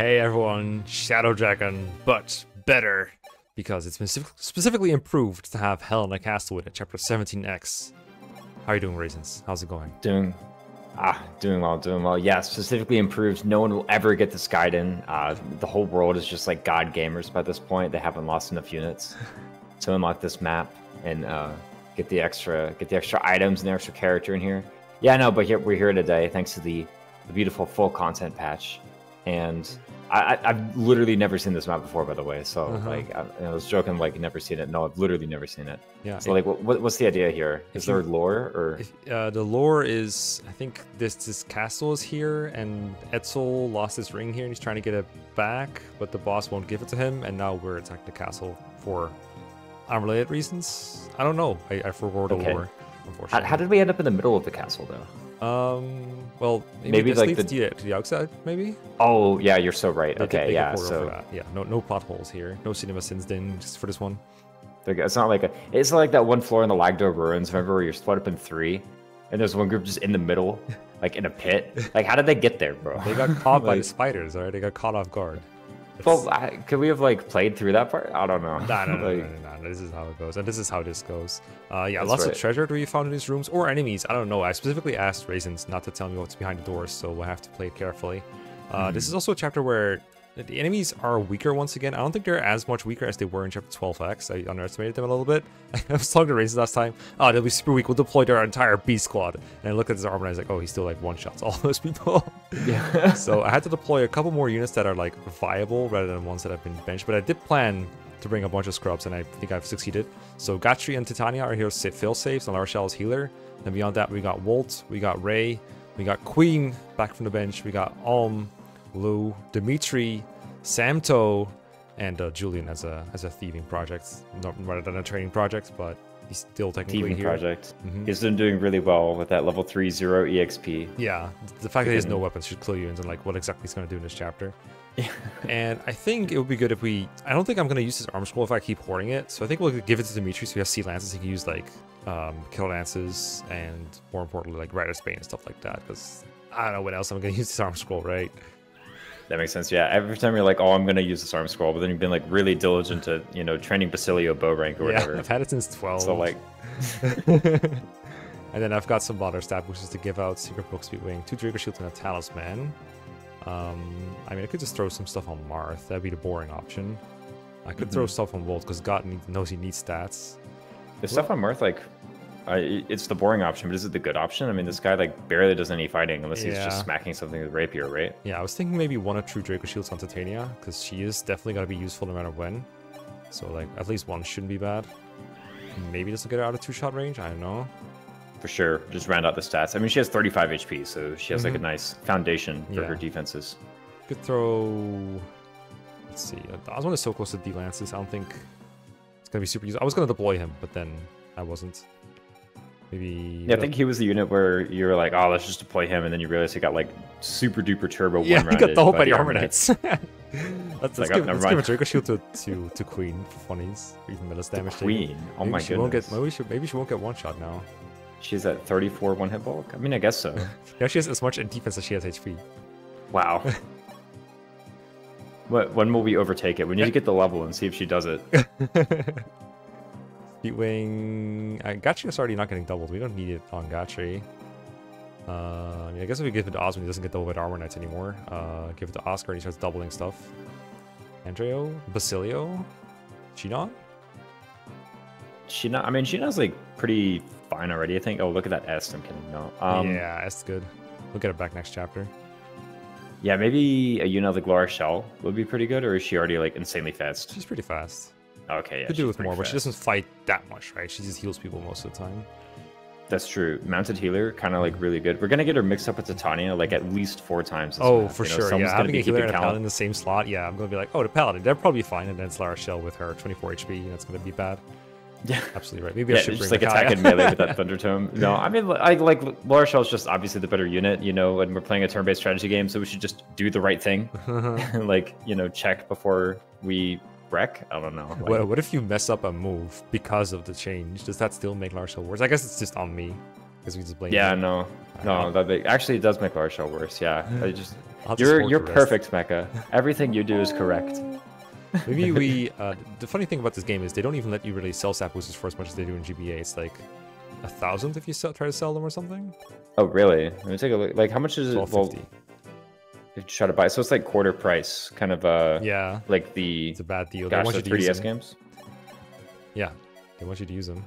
hey everyone, Shadow Dragon, but better because it's been specifically improved to have Hell in a Castle with. Chapter 17X. How are you doing, Raisins? How's it going? Doing, ah, doing well, doing well. Yeah, specifically improved. No one will ever get this Gaiden. Uh, the whole world is just like God gamers by this point. They haven't lost enough units to unlock this map and uh, get the extra, get the extra items and the extra character in here. Yeah, no, but here we're here today thanks to the, the beautiful full content patch, and I, I, have literally never seen this map before, by the way. So uh-huh. like, I, I, was joking, like never seen it. No, I've literally never seen it. Yeah. So like, what, what's the idea here? Is there you, lore or? If, uh, the lore is, I think this this castle is here, and Etzel lost his ring here, and he's trying to get it back, but the boss won't give it to him, and now we're attacking the castle for unrelated reasons. I don't know. I, I forgot okay. the lore. Unfortunately. How, how, did we end up in the middle of the castle, though? Um. Well, maybe, maybe like the... To, to the outside, maybe. Oh yeah, you're so right. They okay, yeah. So yeah, no no potholes here. No cinema sins then just for this one. It's not like a. It's like that one floor in the Lagdou ruins. Remember where you're split up in three, and there's one group just in the middle, like in a pit. Like how did they get there, bro? They got caught like... by the spiders. Alright, they got caught off guard. Well, I, could we have like played through that part? I don't know. Nah, no, no, like, no, no, no, This is how it goes, and this is how this goes. Uh, yeah, lots right. of treasure to be found in these rooms or enemies. I don't know. I specifically asked Raisins not to tell me what's behind the doors, so we'll have to play it carefully. Uh, mm. This is also a chapter where the enemies are weaker once again. I don't think they're as much weaker as they were in chapter 12x. I underestimated them a little bit. I was talking to Raisins last time. Oh, they'll be super weak. We'll deploy their entire B squad. And I looked at his armor and I was like, oh, he's still like one shots all those people. Yeah. so I had to deploy a couple more units that are like viable rather than ones that have been benched. But I did plan to bring a bunch of scrubs and I think I've succeeded. So Gatrie and Titania are here fail safes and L'Arachel's healer. And beyond that, we got Wolt, we got Ray, we got Queen back from the bench, we got Alm, Lou, Dimitri, Samto, and uh, Julian as a as a thieving project, not rather than a training project, but he's still technically thieving here. project. Mm-hmm. He's been doing really well with that level three zero exp. Yeah, the fact that he has no weapons should clue you into like what exactly he's going to do in this chapter. and I think it would be good if we. I don't think I'm going to use his arm scroll if I keep hoarding it. So I think we'll give it to Dimitri so he has sea lances. He can use like um, kill lances and more importantly like Rider's Bane and stuff like that. Because I don't know what else I'm going to use this arm scroll, right? That makes sense. Yeah. Every time you're like, oh, I'm going to use this arm scroll, but then you've been like really diligent to, you know, training Basilio bow rank or whatever. Yeah, I've had it since 12. So like. and then I've got some Bother Stab, which is to give out Secret Book Speed Wing, two Draco Shield, and a Talisman. Um, I mean, I could just throw some stuff on Marth. That'd be the boring option. I could mm-hmm. throw stuff on Wolt because God knows he needs stats. The stuff on Marth, like, it's the boring option, but is it the good option? I mean, this guy like barely does any fighting unless yeah. he's just smacking something with rapier, right? Yeah, I was thinking maybe one or two Draco Shields on Titania because she is definitely gonna be useful no matter when. So like at least one shouldn't be bad. Maybe this will get her out of two shot range. I don't know. For sure, just round out the stats. I mean, she has 35 HP, so she has mm-hmm. like a mm-hmm. nice foundation for yeah. her defenses. Could throw. Let's see. I was one so close to D Lances. I don't think it's gonna be super useful. I was gonna deploy him, but then I wasn't. Maybe. Yeah, I think he was the unit where you were like, oh, let's just deploy him, and then you realize he got like super duper turbo. Yeah, he got the whole body armor knights. let's, let's, like, give, oh, let's give, a Draco Shield to, to, to Queen for funnies. Even menace damage. Queen. Oh maybe my she goodness. Won't get, maybe, she, maybe she won't get one shot now. She's at 34 one hit bulk. I mean, I guess so. yeah, she has as much in defense as she has HP. Wow. When will we overtake it? We need to get the level and see if she does it. Wing. Uh, Gatrie is already not getting doubled. We don't need it on Gatrie. Uh, I, mean, I guess if we give it to Osmond, he doesn't get doubled with Armor Knights anymore. Uh, give it to Oscar and he starts doubling stuff. Andreo? Basilio? Shinon? Shinon, I mean, Shinon's like pretty fine already, I think. Oh, look at that S. I'm kidding. No. Um, yeah, S good. We'll get it back next chapter. Yeah, maybe a unit the L'Arachel would be pretty good, or is she already like insanely fast? She's pretty fast. Okay, yeah. Could do with more, fast. but she doesn't fight that much, right? She just heals people most of the time. That's true. Mounted healer, kind of like really good. We're gonna get her mixed up with Titania like at least four times. oh, map. for you know, sure. Yeah, having a healer and a paladin in the same slot. Yeah, I'm gonna be like, oh, the paladin, they're probably fine, and then it's L'Arachel with her 24 HP. That's gonna be bad. Yeah, absolutely right. Maybe yeah, I should just like attacking melee with that thunder tome. No, I mean, I like L'Arachel's just obviously the better unit, you know, and we're playing a turn-based strategy game, so we should just do the right thing, uh-huh. like you know, check before we wreck? I don't know. Like, what, what if you mess up a move because of the change? Does that still make La worse? I guess it's just on me because we just blame. Yeah, no, no, that actually it does make La worse. Yeah, I just I'll You're you're perfect, Mekkah. Everything you do is correct. Maybe we. Uh, the funny thing about this game is they don't even let you really sell stat boosters for as much as they do in GBA. It's like a thousand if you sell, try to sell them or something. Oh, really? Let me take a look. Like, how much is it? Well, you try to buy, so it's like quarter price, kind of. Uh, Yeah, Like the it's a bad deal. They gosh, want the you to 3DS them. games. Yeah, they want you to use them.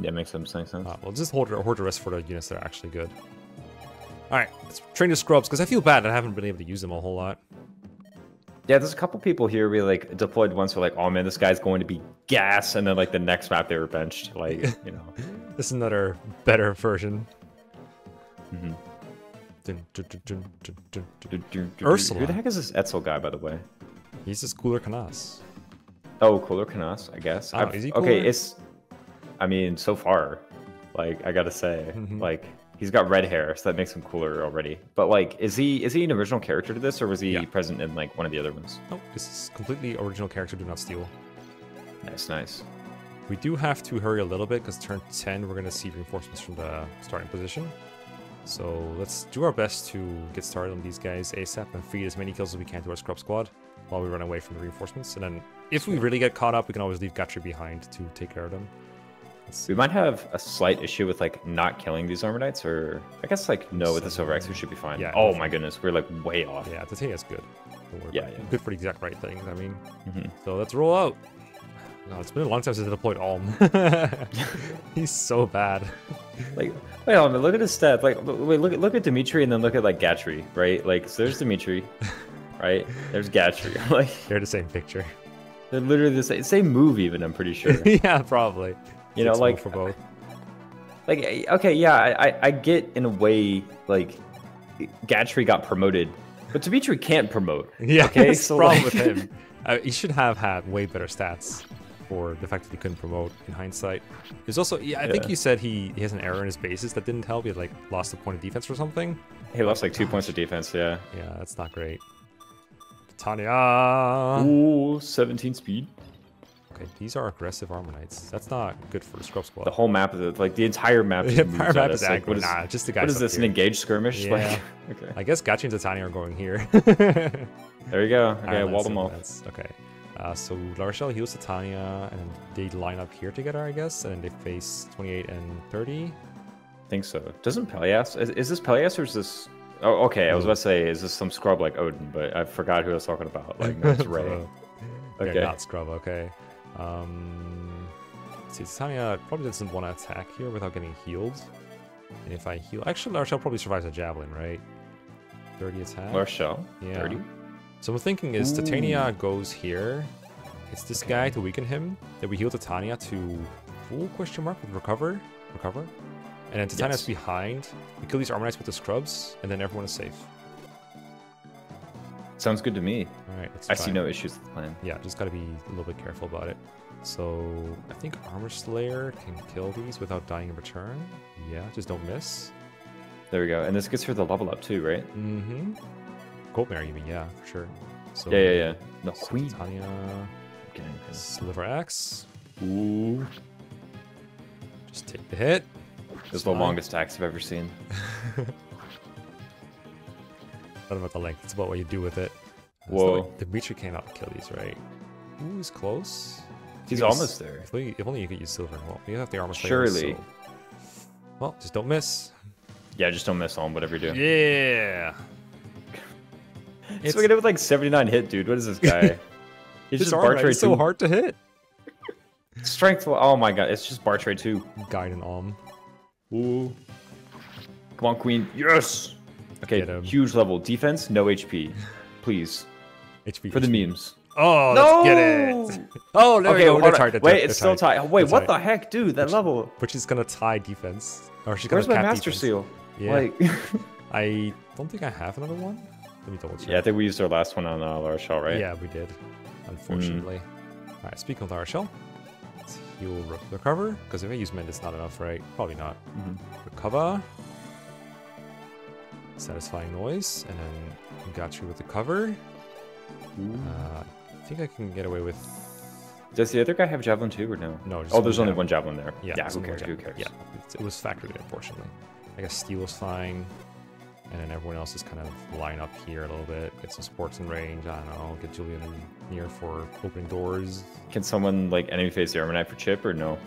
Yeah, makes sense. Makes sense. Uh, we'll just hold, hold the rest for the units that are actually good. All right, let's train the scrubs because I feel bad that I haven't been able to use them a whole lot. Yeah, there's a couple people here we like deployed once. Were like, oh man, this guy's going to be gas, and then like the next map they were benched. Like, you know. This is another better version. Mhm. Dun, dun, dun, Ursula. Who the heck is this Etzel guy, by the way? He's just cooler Canas. Oh, cooler Canas, I guess. Oh, is he Okay, it's. I mean, so far, like I gotta say, Mhm. like he's got red hair, so that makes him cooler already. But like, is he is he an original character to this, or was he Yeah. present in like one of the other ones? Oh, this is completely original character. Do not steal. Nice, nice. We do have to hurry a little bit because turn 10 we're going to see reinforcements from the starting position. So let's do our best to get started on these guys ASAP and feed as many kills as we can to our scrub squad while we run away from the reinforcements. And then if we really get caught up, we can always leave Gatrie behind to take care of them. We might have a slight issue with like not killing these armor knights, or I guess like no, with the silver X we should be fine. Yeah, Oh my goodness, we're like way off. Yeah, Titania's good. Don't worry Yeah, yeah. Good for the exact right things, I mean. Mhm. So let's roll out. No, it's been a long time since I deployed Alm. He's so bad. Like, wait a minute, look at his stats. Like, wait, look at look at Dimitri and then look at like Gatrie, right? Like, so there's Dimitri, right? There's Gatrie. like, They're the same picture. they're literally the same, same move, even. I'm pretty sure. yeah, probably. You know, like, for both. like, eh, okay, yeah, I, I, I get in a way like Gatrie got promoted, but Dimitri can't promote. Yeah, okay, so problem like- with him. Uh, he should have had way better stats for the fact that he couldn't promote in hindsight. There's also, yeah, I think you said he, he has an error in his bases that didn't help. He had like lost a point of defense or something. He lost like two points of defense. Yeah. Yeah, that's not great. Tanya. Ooh, 17 speed. Okay, these are aggressive armor knights. That's not good for the scrub squad. The whole map is like the entire map. The entire map is like, what is, Nah, just the guys what is this? An engaged skirmish? Yeah. Like, okay. I guess Gatrie and Titania are going here. There you go. Okay, wall them off. Okay. Uh, so La Rochelle heals Titania, and they line up here together, I guess, and they face 28 and 30. I think so. Doesn't Pelias? Is, is this Pelias or is this? Oh, okay. I was about to say, is this some scrub like Odin? But I forgot who I was talking about. Like, no, it's Ray. Bro. They're Okay. not scrub, okay. Um, see, Titania probably doesn't want to attack here without getting healed. And if I heal, actually, L'Arachel probably survives a javelin, right? 30 attack. L'Arachel. Yeah. 30. So the thinking is Titania goes here. It's this guy to weaken him. Then we heal Titania to full question mark with recover. Recover. And then Titania's Yes. behind. We kill these armor knights with the scrubs, and then everyone is safe. Sounds good to me. Alright, let's I see no issues with the plan. Yeah, just gotta be a little bit careful about it. So I think Armor Slayer can kill these without dying in return. Yeah, just don't miss. There we go. And this gets her the level up too, right? Mm-hmm. Gold Mare, you mean? Yeah, for sure. So Yeah, yeah, yeah. No, so Queen. Titania, Okay, okay. Sliver Axe. Ooh. Just take the hit. This is the longest axe I've ever seen. Not about the length, it's about what you do with it. Uh, Whoa. So Dimitri cannot kill these, right? Ooh, he's close. He's almost there. If only, if only you could use silver. Well, you have the armor. Surely. so- Well, just don't miss. Yeah, just don't miss on whatever you do. Yeah. It's looking at with like 79 hit, dude. What is this guy? He's just Bartre is so hard to hit. Strength. Oh my god, it's just Bartre two. Guide and Alm. Ooh. Come on, queen. Yes. Okay, huge level. Defense, no HP. Please. HP For the HP. memes. Oh, no! let's get it. Oh, there okay, we go. hold They're on. tied, Wait, it's still tied. Wait, what the heck, dude? That level. Which is gonna tie defense, or she's gonna Where's my master defense. seal? Yeah. Like, I don't think I have another one. Let me double check. yeah, I think we used our last one on uh, L'Arachel, right? Yeah, we did. Unfortunately. Mm. All right, speaking of L'Arachel, let's heal re- recover because if I use mend, it's not enough, right? Probably not. Mhm. Recover. Satisfying noise, and then we got you with the cover. Uh, I think I can get away with. Does the other guy have javelin too, or no? No, just Oh, there's only javelin. one javelin there. Yeah, Yeah. Who cares? Who cares? Yeah, it, was factored in, unfortunately. I guess steel was fine. And then everyone else is kind of line up here a little bit, get some sports in range. I don't know, get Julian in here for opening doors. Can someone like enemy face the Armor for chip or no?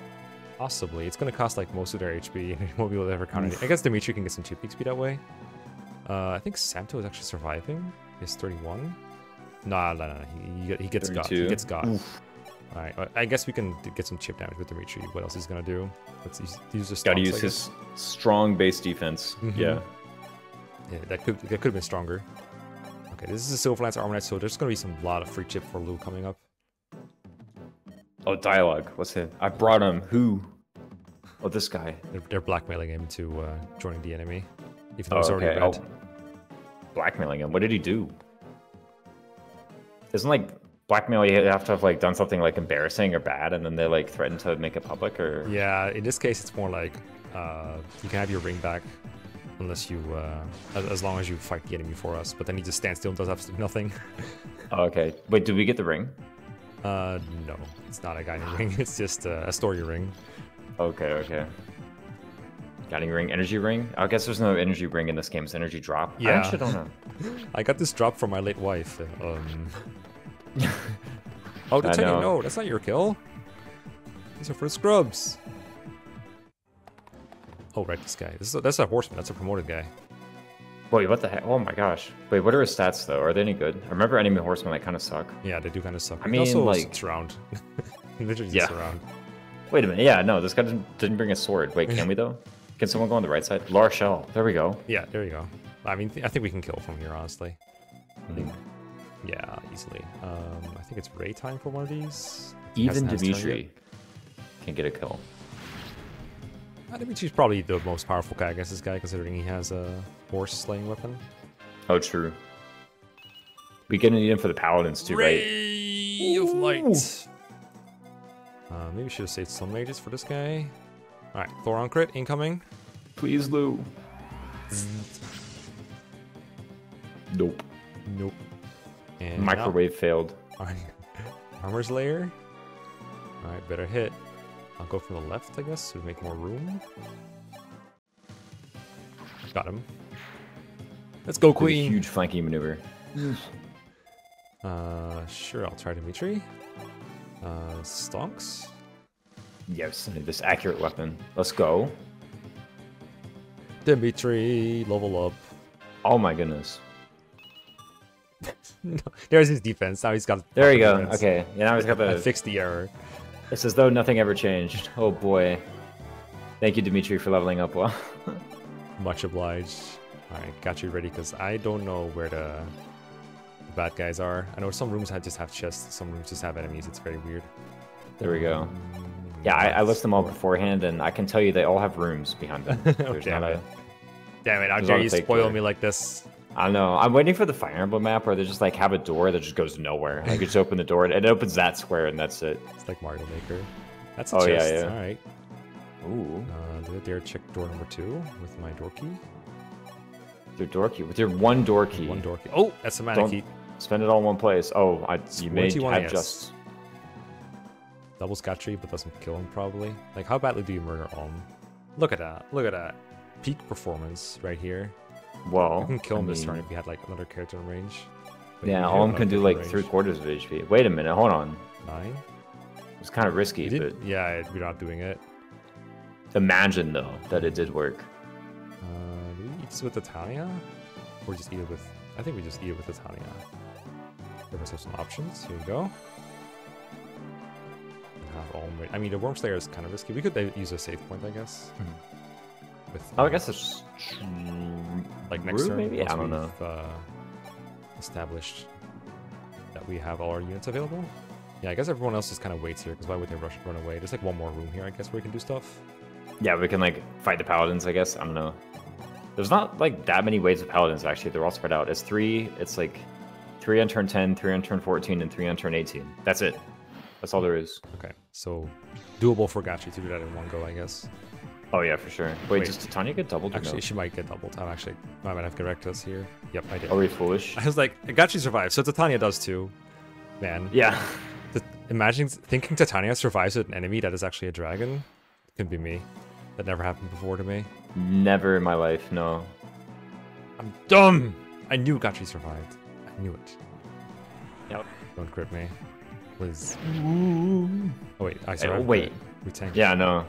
Possibly. It's going to cost like most of their HP, and won't be able to ever counter it. I guess Dimitri can get some chip XP that way. Uh, I think Samto is actually surviving. He's 31. Nah, nah, nah. He, he gets 32. got. He gets got. Oof. All right. I guess we can get some chip damage with Dimitri. What else he's gonna do? Let's use, use his. Gotta use his strong base defense. Mm -hmm. Yeah. Yeah, that could that could have been stronger. Okay, this is a Silver Lance Armor Knight, so there's gonna be some lot of free chip for Lu coming up. Oh, dialogue. What's it? I brought him. Who? Oh, this guy. They're, they're blackmailing him to uh, joining the enemy, even though oh, he's already okay. Oh. Blackmailing him. What did he do? Isn't like blackmail you have to have like done something like embarrassing or bad, and then they like threaten to make it public, or? Yeah, in this case, it's more like uh, you can have your ring back unless you, uh, as, as, long as you fight the enemy for us. But then he just stands still and does absolutely nothing. okay. Wait, did we get the ring? Uh, no, it's not a guiding ring. It's just uh, a story ring. Okay, okay. Guiding ring, energy ring. I guess there's no energy ring in this game. It's energy drop. Yeah. I actually don't know. I got this drop from my late wife. Um. oh, did you no, that's not your kill. These are for scrubs. Oh, right, this guy. This is a, that's a horseman. That's a promoted guy. Wait, what the heck? Oh my gosh. Wait, what are his stats though? Are they any good? I remember enemy horsemen like kind of suck. Yeah, they do kind of suck. I mean, also like surround. Literally yeah. surround. Wait a minute. Yeah, no, this guy didn't, didn't bring a sword. Wait, can we though? Can someone go on the right side? L'Arachel. There we go. Yeah, there you go. I mean, I think we can kill from here, honestly. Think, yeah, easily. Um, I think it's Ray time for one of these. Even Dimitri can get a kill. I think he's probably the most powerful guy against this guy, considering he has a horse slaying weapon. Oh, true. We're gonna need him for the paladins too, Ray right? of light. Uh, maybe should have saved some mages for this guy. All right, Thoron crit incoming. Please, Lou. Nope. Nope. And Microwave now, failed. Armor Slayer. All right, better hit. I'll go from the left, I guess, to make more room. Got him. Let's go, Queen! huge flanking maneuver. uh, sure, I'll try Dimitri. Uh, Stonks? Yes, this accurate weapon. Let's go. Dimitri, level up. Oh my goodness. no, there's his defense. Now he's got. There you go. Defense. Okay. Yeah, now he's got the. I fixed the error. It's as though nothing ever changed. Oh boy. Thank you, Dimitri, for leveling up well. Much obliged. Alright, got you ready because I don't know where the, the, bad guys are. I know some rooms have just have chests, some rooms just have enemies. It's very weird. There we go. Um, yeah, I, I list them all beforehand, and I can tell you they all have rooms behind them. There's Damn it. A, Damn it, how dare you spoil me like this? I don't know. I'm waiting for the Fire Emblem map where they just like have a door that just goes nowhere. Like you just open the door and it opens that square and that's it. It's like Mario Maker. That's a oh, chest. Yeah, yeah. All right. Ooh. Uh, I dare check door number two with my door key? Your door key with your one door key. One door key. Oh, that's a Manakete. Spend it all in one place. Oh, I, you may have just double tree, but doesn't kill him probably. Like, how badly do you murder Alm? Look at that. Look at that. Peak performance right here. Well, you can kill him I mean, this turn if you had like another character in range. yeah, Alm can do like range. three quarters of HP. Wait a minute, hold on. Nine. It's kind of risky, but yeah, we're not doing it. Imagine though that it did work. Uh, do we eat this with Titania, or just eat it with? I think we just eat it with Titania. Give ourselves some options. Here you go. I mean, the Worm Slayer is kind of risky. We could uh, use a save point, I guess. Mm -hmm with. Oh, I guess it's like next turn. Maybe I don't know. Uh, established that we have all our units available. Yeah, I guess everyone else just kind of waits here because why would they rush run away? There's like one more room here, I guess, where we can do stuff. Yeah, we can like fight the paladins. I guess I don't know. There's not like that many waves of paladins actually. They're all spread out. It's three. It's like three on turn 10, three on turn 14, and three on turn 18. That's it. That's all there is. Okay, so doable for Gatrie to do that in one go, I guess. Oh yeah, for sure. Wait, Wait does Titania get doubled? Actually, no? she might get doubled. I'm actually, I might have correct us here. Yep, I did. Are we foolish? I was like, Gatrie survived, so Titania does too. Man. Yeah. The, imagine thinking Titania survives with an enemy that is actually a dragon. Could be me. That never happened before to me. Never in my life, no. I'm dumb! I knew Gatrie survived. I knew it. Yep. Don't crit me. Please. Oh, wait, I uh, survived. wait. We tanked. Yeah, no.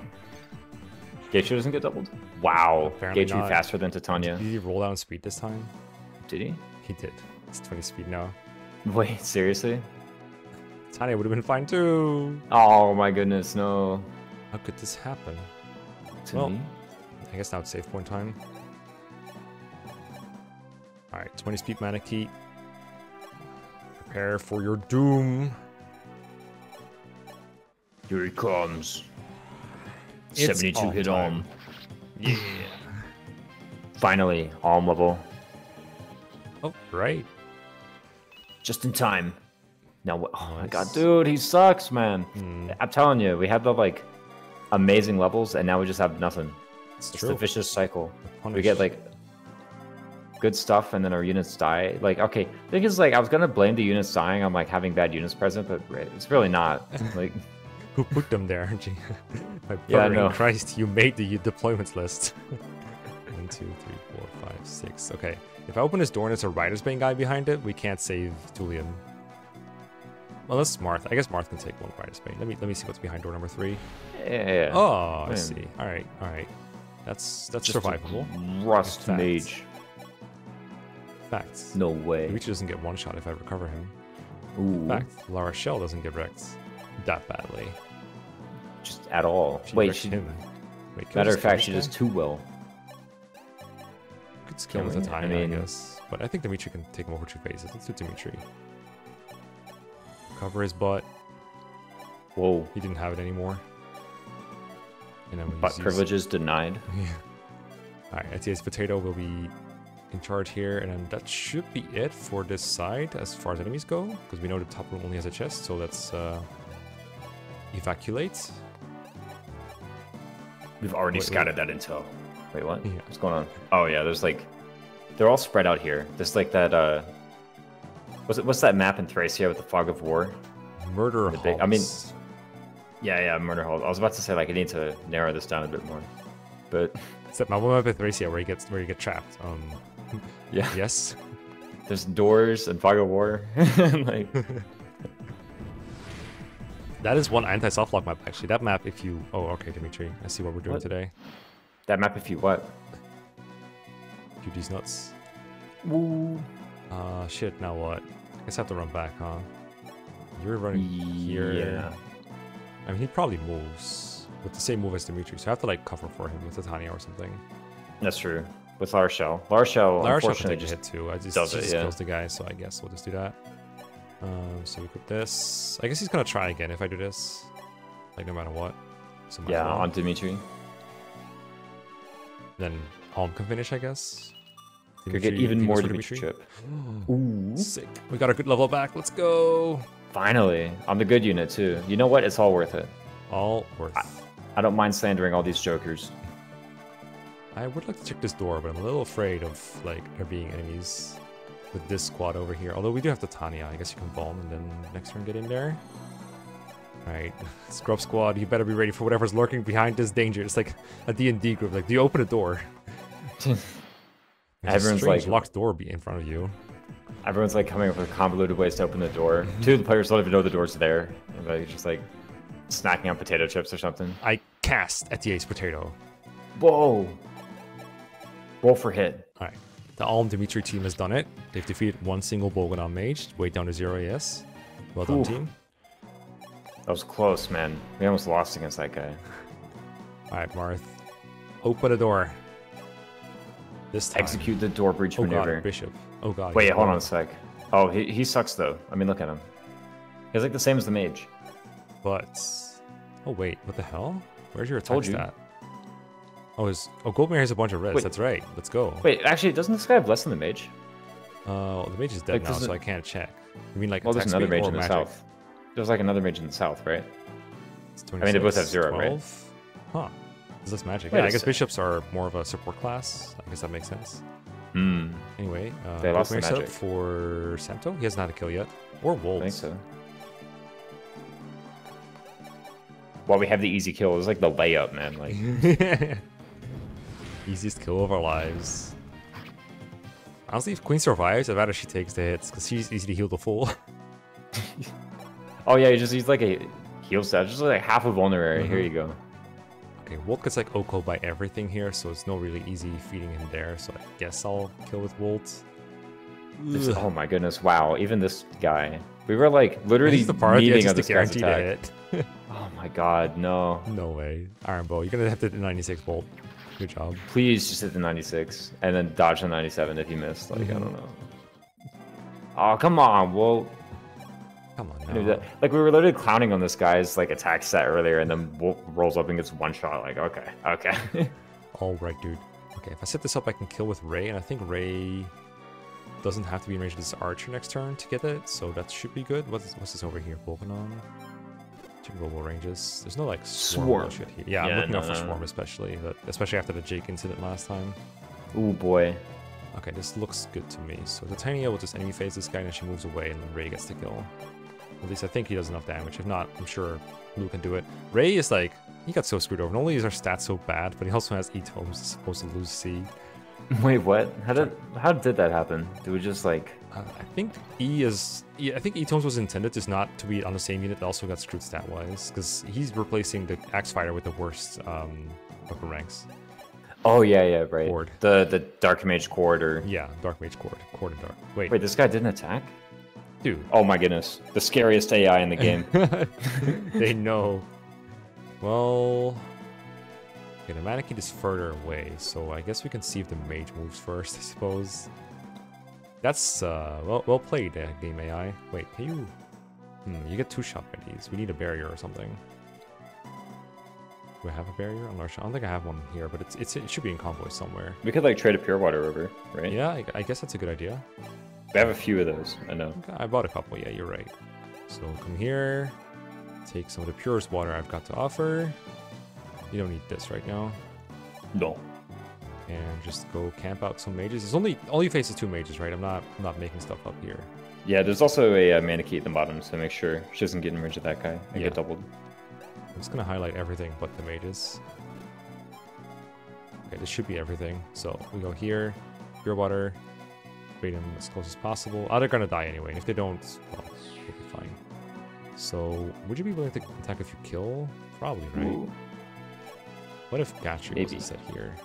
Gatrie doesn't get doubled? Wow. Apparently Gatrie faster than Titania. Did he roll down speed this time? Did he? He did. It's 20 speed now. Wait, seriously? Tanya would have been fine too. Oh my goodness, no. How could this happen? To Well, me? I guess now it's save point time. Alright, 20 speed Manakete. Prepare for your doom. Here he comes. It's 72 hit time. Alm. Yeah. Finally, Alm level. Oh, right. Just in time. Now what? Oh my god, dude, he sucks, man. Hmm, I'm telling you, we had the like amazing levels, and now we just have nothing. it's It's true. the vicious cycle. We get like good stuff, and then our units die. Like, okay, thing is, like, I was gonna blame the units dying on like having bad units present, but it's really not. Like, Who put them there? My Yeah, in Christ, you made the deployments list. One, two, three, four, five, six. Okay. If I open this door and it's a Rider's Bane guy behind it, we can't save Julian. Unless Marth. I guess Marth can take one Rider's Bane. Let me let me see what's behind door number three. yeah, yeah. Oh, I Man. see. Alright, alright. That's that's Just survivable. Rust Fact. mage. Facts. No way. Dimitri doesn't get one shot if I recover him. Ooh, Fact. L'Arachel doesn't get wrecked that badly. Just at all. She Wait, wrecked she. him. Wait, Matter of fact, this she guy? does too well. Could skill Can with we? a I tiny, I, mean- guess. But I think Dimitri can take him over two phases. Let's do Dimitri. Cover his butt. Whoa. He didn't have it anymore. And then Butt use- privileges denied. Yeah. Alright, Etia's Potato will be in charge here, and then that should be it for this side as far as enemies go, because we know the top room only has a chest, so let's uh, evacuate. We've already Wait, scouted that intel. Wait, what? Yeah. What's going on? Oh yeah, there's like, they're all spread out here. There's like that. uh What's it? What's that map in Thracia with the fog of war? Murder The big- I mean- Yeah, yeah, murder hall. I was about to say like I need to narrow this down a bit more, but Except my one with Thracia where you get where you get trapped. Um, yeah, yes. there's doors and fog of war. like, That is one anti-softlock map actually. That map, if you oh okay, Dimitri, I see what we're doing What? today. that map, if you what? Do these nuts. Woo. Uh, shit. Now what? I guess I have to run back, huh? You're running here. Yeah. I mean, he probably moves with the same move as Dimitri, so I have to like cover for him with Titania or something. That's true. With L'Arachel. Lar Shell, L'Arachel can unfortunately, just hit too. I just, does she it, yeah. kills the guy, so I guess we'll just do that. Um, so we put this. I guess he's gonna try again if I do this, like no matter what. So yeah on Dimitri. Then Alm can finish, I guess. Could get even more Dimitri chip. Ooh. Ooh. Sick. We got a good level back. Let's go. Finally, on the good unit too. You know what? It's all worth it. All worth. It. I don't mind slandering all these jokers. I would like to check this door, but I'm a little afraid of like there being enemies with this squad over here. Although we do have the Tanya, I guess you can bomb and then next turn get in there. Alright, Scrub Squad, you better be ready for whatever's lurking behind this danger. It's like a D&D group, like, do you open a door? Everyone's like- locked door be in front of you. Everyone's like coming up with convoluted ways to open the door. Mm-hmm. Two of the players don't even know the door's there. They're just like snacking on potato chips or something. I cast at the ace potato. Whoa! Roll for hit. The Alm Dimitri team has done it. They've defeated one single Bogan mage, way down to zero AS. Well done, Ooh. team. That was close, man. We almost lost against that guy. Alright, Marth. Open a door. This time. Execute the door breach Oh maneuver. god, Bishop. Oh god. Wait, hold on a sec. Oh, he, he sucks though. I mean, look at him. He's like the same as the mage. But oh wait, what the hell? Where's your Told attacks you. at? Oh, his oh Goldmere has a bunch of reds. Wait. That's right. Let's go. Wait, actually, doesn't this guy have less than the mage? Uh, well, the mage is dead Like, now, so I can't check. You mean like Well, there's another mage in the magic? south. There's like another mage in the south, right? It's mean, they both have 26, zero, right? Huh. Is this magic? Wait yeah, I guess bishops are more of a support class. I guess that makes sense. Hmm. Anyway, uh, They lost the magic. for Samto. He hasn't had a kill yet. Or I think Wolves. so. Well, we have the easy kill. it's like the layup, man. Like, Easiest kill of our lives. Honestly, if Queen survives, I'd rather she takes the hits because she's easy to heal the full. oh yeah, he just he's like a heal set, just like half a vulnerary. Mm -hmm. Here mm-hmm. you go. Okay, Wolt gets like OHKO by everything here, so it's no really easy feeding him there. So I guess I'll kill with Wolt. This, oh my goodness! Wow, even this guy. We were like literally the part needing of this guy's attack. oh my god, no. No way. Iron Bow, you're gonna have to hit the 96 Wolt. Good job. Please just hit the 96 and then dodge the 97 if you missed. Like, mm -hmm. I don't mm-hmm. know. Oh, come on. Well, come on now. Like, we were literally clowning on this guy's, like, attack set earlier and then rolls up and gets one shot. Like, okay, okay. All right, dude. Okay, if I set this up, I can kill with Ray, and I think Ray doesn't have to be in range of this Archer next turn to get it, so that should be good. What's, what's this over here? Volcanon? Check global ranges. There's no like swarm, swarm. here. Yeah, yeah, I'm looking no, out for no, swarm especially, but especially after the Jake incident last time. Oh boy. Okay, this looks good to me. So the Titania will just enemy phase this guy and she moves away and then Ray gets the kill. At least I think he does enough damage. If not, I'm sure Lu can do it. Ray is like, he got so screwed over. Not only is our stats so bad, but he also has E-tomes supposed to lose C. Wait, what? How did how did that happen? Did we just like? Uh, I think E is. I think E tomes was intended just not to be on the same unit. That also got screwed stat wise because he's replacing the Axe Fighter with the worst um, weapon ranks. Oh yeah, yeah, right. Cord. The the Dark Mage Cord or yeah, Dark Mage Cord, Cord and Dark. Wait, wait, this guy didn't attack. Dude. Oh my goodness, the scariest AI in the game. they know. Well, Okay, the mannequin is further away, so I guess we can see if the mage moves first, I suppose. That's, uh, well, well played, uh, game AI. Wait, can you... Hmm, you get two shot by these. We need a barrier or something. Do I have a barrier? I'm not sure. I don't think I have one here, but it's, it's it should be in convoy somewhere. We could, like, trade a pure water over, right? Yeah, I, I guess that's a good idea. We have a few of those, I know. I bought a couple, yeah, you're right. So come here, take some of the purest water I've got to offer. You don't need this right now. No. And just go camp out some mages. It's only all you face is two mages, right? I'm not I'm not making stuff up here. Yeah, there's also a uh, at the bottom, so make sure she doesn't get in range of that guy and yeah. get doubled. I'm just gonna highlight everything but the mages. Okay, this should be everything. So we go here, pure water, bait them as close as possible. Oh, they're gonna die anyway. And if they don't, well, we'll be fine. So, would you be willing to attack if you kill? Probably, right? Ooh. What if Gatrie Maybe. was set here?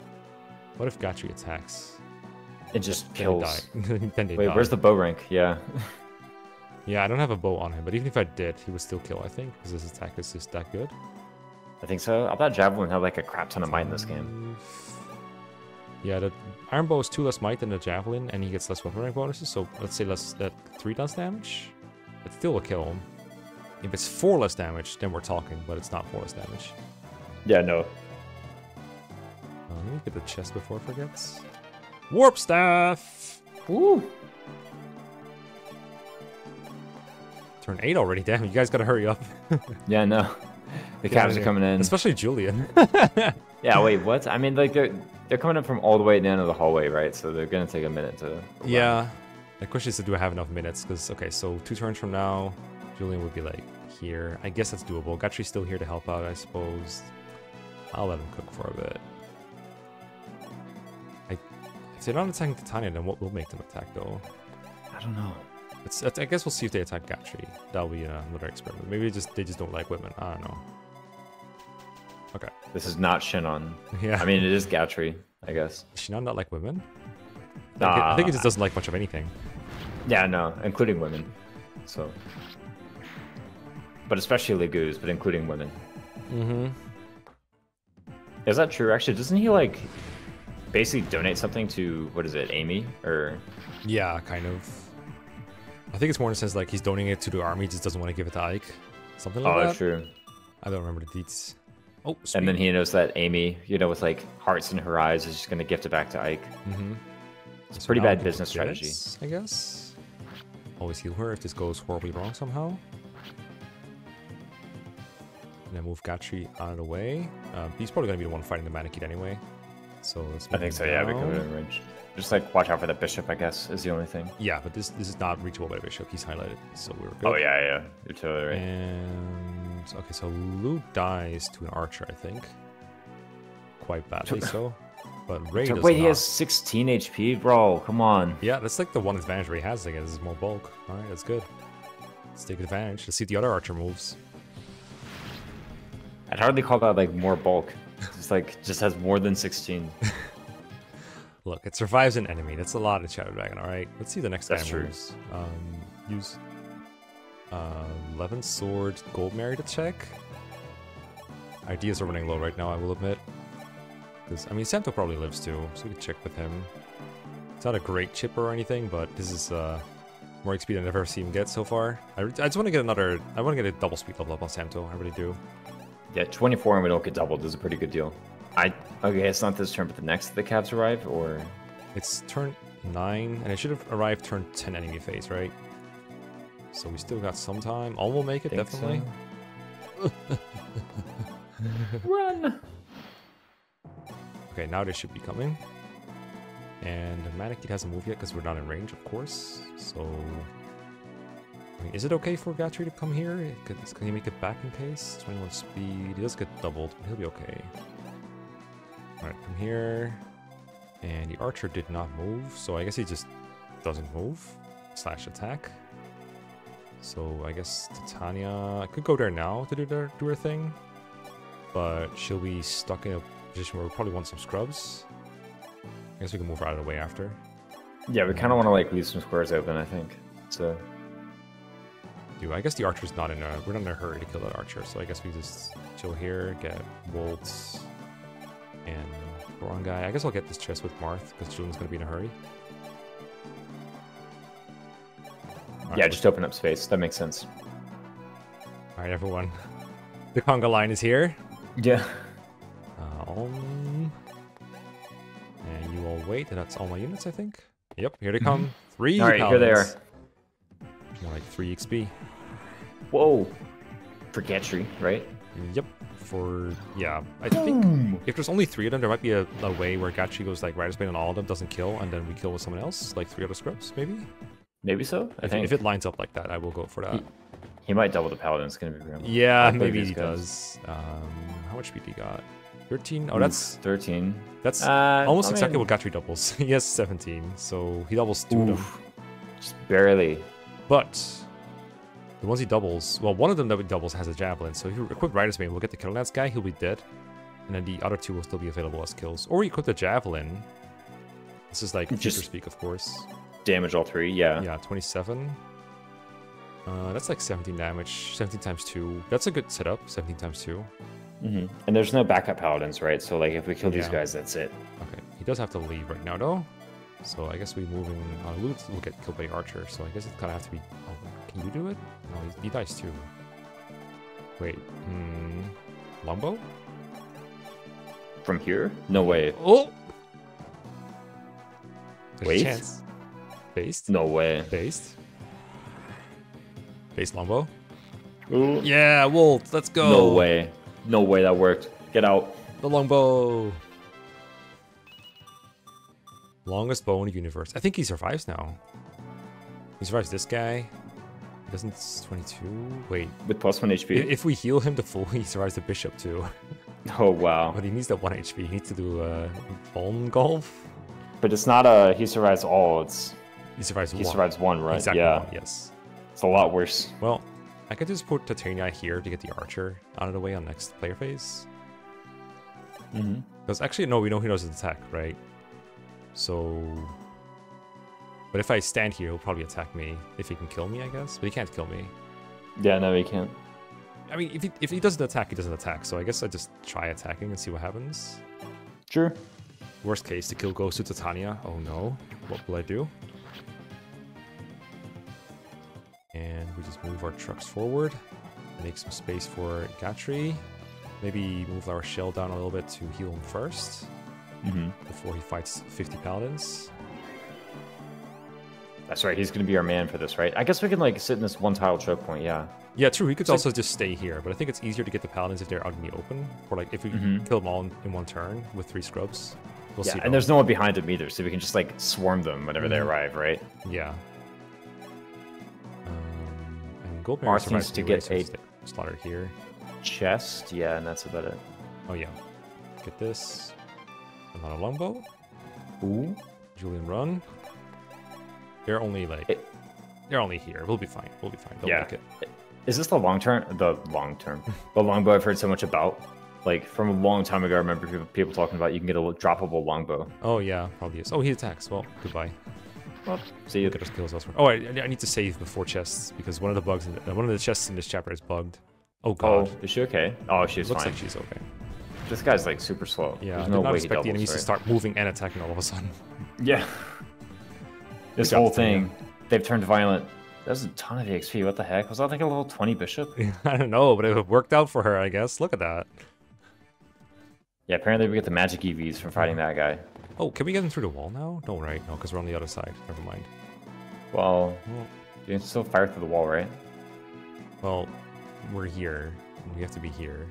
What if Gatrie attacks? It just then kills. then they Wait, die. where's the bow rank? Yeah. yeah, I don't have a bow on him, but even if I did, he would still kill, I think, because his attack is just that good. I think so. I thought Javelin had like a crap ton of might in this game. Mm. Yeah, the Iron Bow is 2 less might than the Javelin, and he gets less weapon rank bonuses, so let's say less that 3 does damage. It still will kill him. If it's 4 less damage, then we're talking, but it's not 4 less damage. Yeah, no. Uh, let me get the chest before it forgets. Warp staff! Woo! Turn 8 already, damn, you guys gotta hurry up. yeah, no. The cabs are coming in. Especially Julian. yeah, wait, what? I mean, like, they're, they're coming up from all the way at the end of the hallway, right? So they're gonna take a minute to... Yeah. The question is, do I have enough minutes? Because, okay, so two turns from now, Julian would be, like, here. I guess that's doable. Gatrie's still here to help out, I suppose. I'll let him cook for a bit. If they're not attacking Titania, then what will make them attack, though? I don't know. It's, it's I guess we'll see if they attack Gatrie. That'll be uh, another experiment. Maybe just they just don't like women. I don't know. Okay. This is not Shinon. Yeah. I mean, it is Gatrie, I guess. Does Shinon not like women? Nah. I think it just doesn't like much of anything. Yeah, no, including women. So. But especially Laguz, but including women. Mm-hmm. Is that true? Actually, doesn't he like basically donate something to what is it, Amy or? Yeah, kind of. I think it's more in the sense like he's donating it to the army, just doesn't want to give it to Ike, something like oh, that. Oh, true. I don't remember the deets. Oh, sweet. and then he knows that Amy, you know, with like hearts in her eyes, is just gonna gift it back to Ike. Mm-hmm. It's so pretty bad business strategy, I guess. Always heal her if this goes horribly wrong somehow. And then move Gatri out of the way. Um, he's probably gonna be the one fighting the Manakete anyway. So let's. I think so. Down. Yeah, we can in range. Just like watch out for the bishop, I guess, is the only thing. Yeah, but this this is not reachable by the bishop. He's highlighted, so we're good. Oh yeah, yeah, you're totally right. And okay, so Lu dies to an archer, I think. Quite badly so. But Ray does Wait, not. he has 16 HP, bro. Come on. Yeah, that's like the one advantage Ray has against is more bulk. All right, that's good. Let's take advantage. Let's see if the other archer moves. I'd hardly call that like more bulk. It's like just has more than 16. Look, it survives an enemy. That's a lot of Shadow Dragon. All right, let's see the next That's guy true. moves. Um, use uh, Levin Sword Gold Mary to check. Ideas are running low right now. I will admit. Because I mean, Samto probably lives too, so we can check with him. It's not a great chipper or anything, but this is uh, more XP than I've ever seen him get so far. I, I just want to get another. I want to get a double speed level up on Samto. I really do. Yeah, 24 and we don't get doubled is a pretty good deal. I okay, it's not this turn, but the next the Cavs arrive, or It's turn 9, and it should have arrived turn 10 enemy phase, right? So we still got some time. Oh, All will make it, Think definitely. run. Okay, now they should be coming. And Manakete hasn't moved yet because we're not in range, of course. So... Is it okay for Gatrie to come here? Can, can he make it back in case? 21 speed. He does get doubled, but he'll be okay. Alright, come here. And the archer did not move, so I guess he just doesn't move. Slash attack. So I guess Titania could go there now to do their do her thing. But she'll be stuck in a position where we probably want some scrubs. I guess we can move her out of the way after. Yeah, we kind of want to like leave some squares open. I think. So Do I guess the archer's not in a we're not in a hurry to kill that archer, so I guess we just chill here, get Woltz and Goron guy. I guess I'll get this chest with Marth because Julian's gonna be in a hurry. Alright, yeah, just open up space. That makes sense. Alright everyone. The conga line is here. Yeah. Um, and you all wait, and that's all my units, I think. Yep, here they come. Three. Mm-hmm. All right, here they are. More like three XP. Whoa. For Gatrie, right? Yep. For yeah, I think if there's only three of them, there might be a, a way where Gatrie goes like Rider's Bane on all of them, doesn't kill, and then we kill with someone else, like three other scrubs, maybe. Maybe so. I If, think if it lines up like that, I will go for that. He- he might double the paladin. It's gonna be grim. yeah, maybe he does. Um, how much speed he got? Thirteen. Oh, Oof, that's 13. that's Uh, almost I exactly mean, what Gatrie doubles. he has 17, so he doubles two of them. Oof. Just barely. But the ones he doubles, well, one of them that he doubles has a javelin, so if you equip Rider's Bane, we'll get the kill on that guy, he'll be dead. And then the other two will still be available as kills. Or you equip the javelin. This is like future Just- speak, of course. Damage all three. Yeah. Yeah, 27. Uh, that's like 17 damage. 17 times 2. That's a good setup. 17 times 2. hmm And there's no backup paladins, right? So like if we kill these guys, that's it. Okay, he does have to leave right now, though. So I guess we moving on loot will get killed by the archer. So I guess it kind of have to be. Oh, can you do it? No, he, he dies too. Wait, hmm, Lumbo? From here? No way. Oh, There's a Wait. chance. Based, No way. based, based Lumbo. Ooh. Yeah, Wolf, let's go. No way. No way that worked. Get out. The longbow. Longest bow in the universe. I think he survives now. He survives this guy. He doesn't. it's 22. Wait. With plus one HP. If we heal him to full, he survives the bishop too. Oh wow. But he needs that 1 HP. He needs to do a Vuln Golf. But it's not a he survives all. It's He survives he one. survives one, right? Exactly yeah. one, yes. It's a lot worse. Well, I could just put Titania here to get the archer out of the way on next player phase. Mm-hmm. Because actually, no, we know he knows his attack, right? So. But if I stand here, he'll probably attack me if he can kill me, I guess. But he can't kill me. Yeah, no, he can't. I mean, if he, if he doesn't attack, he doesn't attack. So I guess I just try attacking and see what happens. Sure. Worst case, the kill goes to Titania. Oh no. What will I do? And we just move our trucks forward. Make some space for Gatry. Maybe move our shell down a little bit to heal him first Mm-hmm. before he fights 50 paladins. That's right. He's gonna be our man for this, right? I guess we can like sit in this one tile choke point. Yeah. Yeah, true. He could So- also just stay here, but I think it's easier to get the paladins if they're out in the open. Or like if we Mhm. kill them all in, in one turn with three scrubs. We'll yeah. see. And though. there's no one behind him either, so we can just like swarm them whenever they Mhm. arrive, right? Yeah. Um, I Goldberry Mars needs to anyway, get so a- slaughter here. Chest. Yeah, and that's about it. Oh yeah. Get this. Another longbow. Ooh. Julian run. They're only like It- they're only here. We'll be fine. We'll be fine. They'll Yeah. make it. Is this the long term? The long term. the longbow I've heard so much about. Like from a long time ago, I remember people, people talking about you can get a droppable longbow. Oh yeah, probably is. Oh, he attacks. Well, goodbye. Well, see you. Look at elsewhere. Oh, I, I need to save the four chests because one of the bugs, in the, one of the chests in this chapter is bugged. Oh god. Oh, is she okay? Oh, she's Looks fine. like she's okay. This guy's like super slow. Yeah, There's I no did not expect the enemies to start moving and attacking all of a sudden. Yeah. This whole thing, they've turned violent. There's a ton of EXP. What the heck? Was that like a level 20 bishop? I don't know, but it worked out for her, I guess. Look at that. Yeah, apparently we get the magic EVs from fighting that guy. Oh, can we get him through the wall now? No, right? No, because we're on the other side. Never mind. Well, Well, you can still fire through the wall, right? well we're here. We have to be here,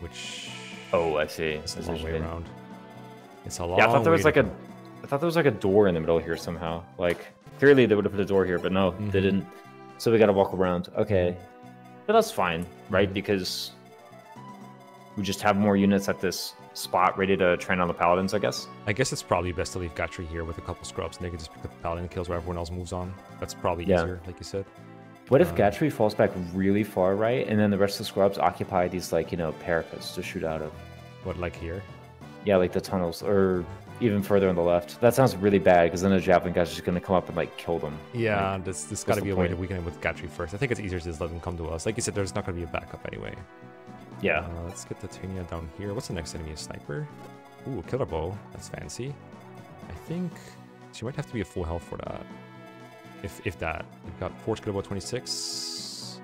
which Oh, I see. It's a long way around. It's a long. Yeah, I thought there was like a. I thought there was like a door in the middle here somehow. Like clearly they would have put a door here, but no, Mhm. they didn't. So we got to walk around. Okay, but that's fine, right? Mhm. Because we just have more units at this spot ready to train on the paladins, I guess. I guess it's probably best to leave Gatrie here with a couple scrubs, and they can just pick up the paladin kills where everyone else moves on. That's probably Yeah. easier, like you said. What if Uh, Gatrie falls back really far right, and then the rest of the scrubs occupy these like you know parapets to shoot out of? What, like here? Yeah, like the tunnels, or even further on the left. That sounds really bad because then the javelin guy's are just gonna come up and like kill them. Yeah, this this got to be a way to weaken it with Gatrie first. I think it's easier to just let them come to us. Like you said, there's not going to be a backup anyway. Yeah. Uh, let's get Titania down here. What's the next enemy? A sniper? Ooh, a killer bow. That's fancy. I think she might have to be a full health for that. If if that. We've got Forge killer about 26,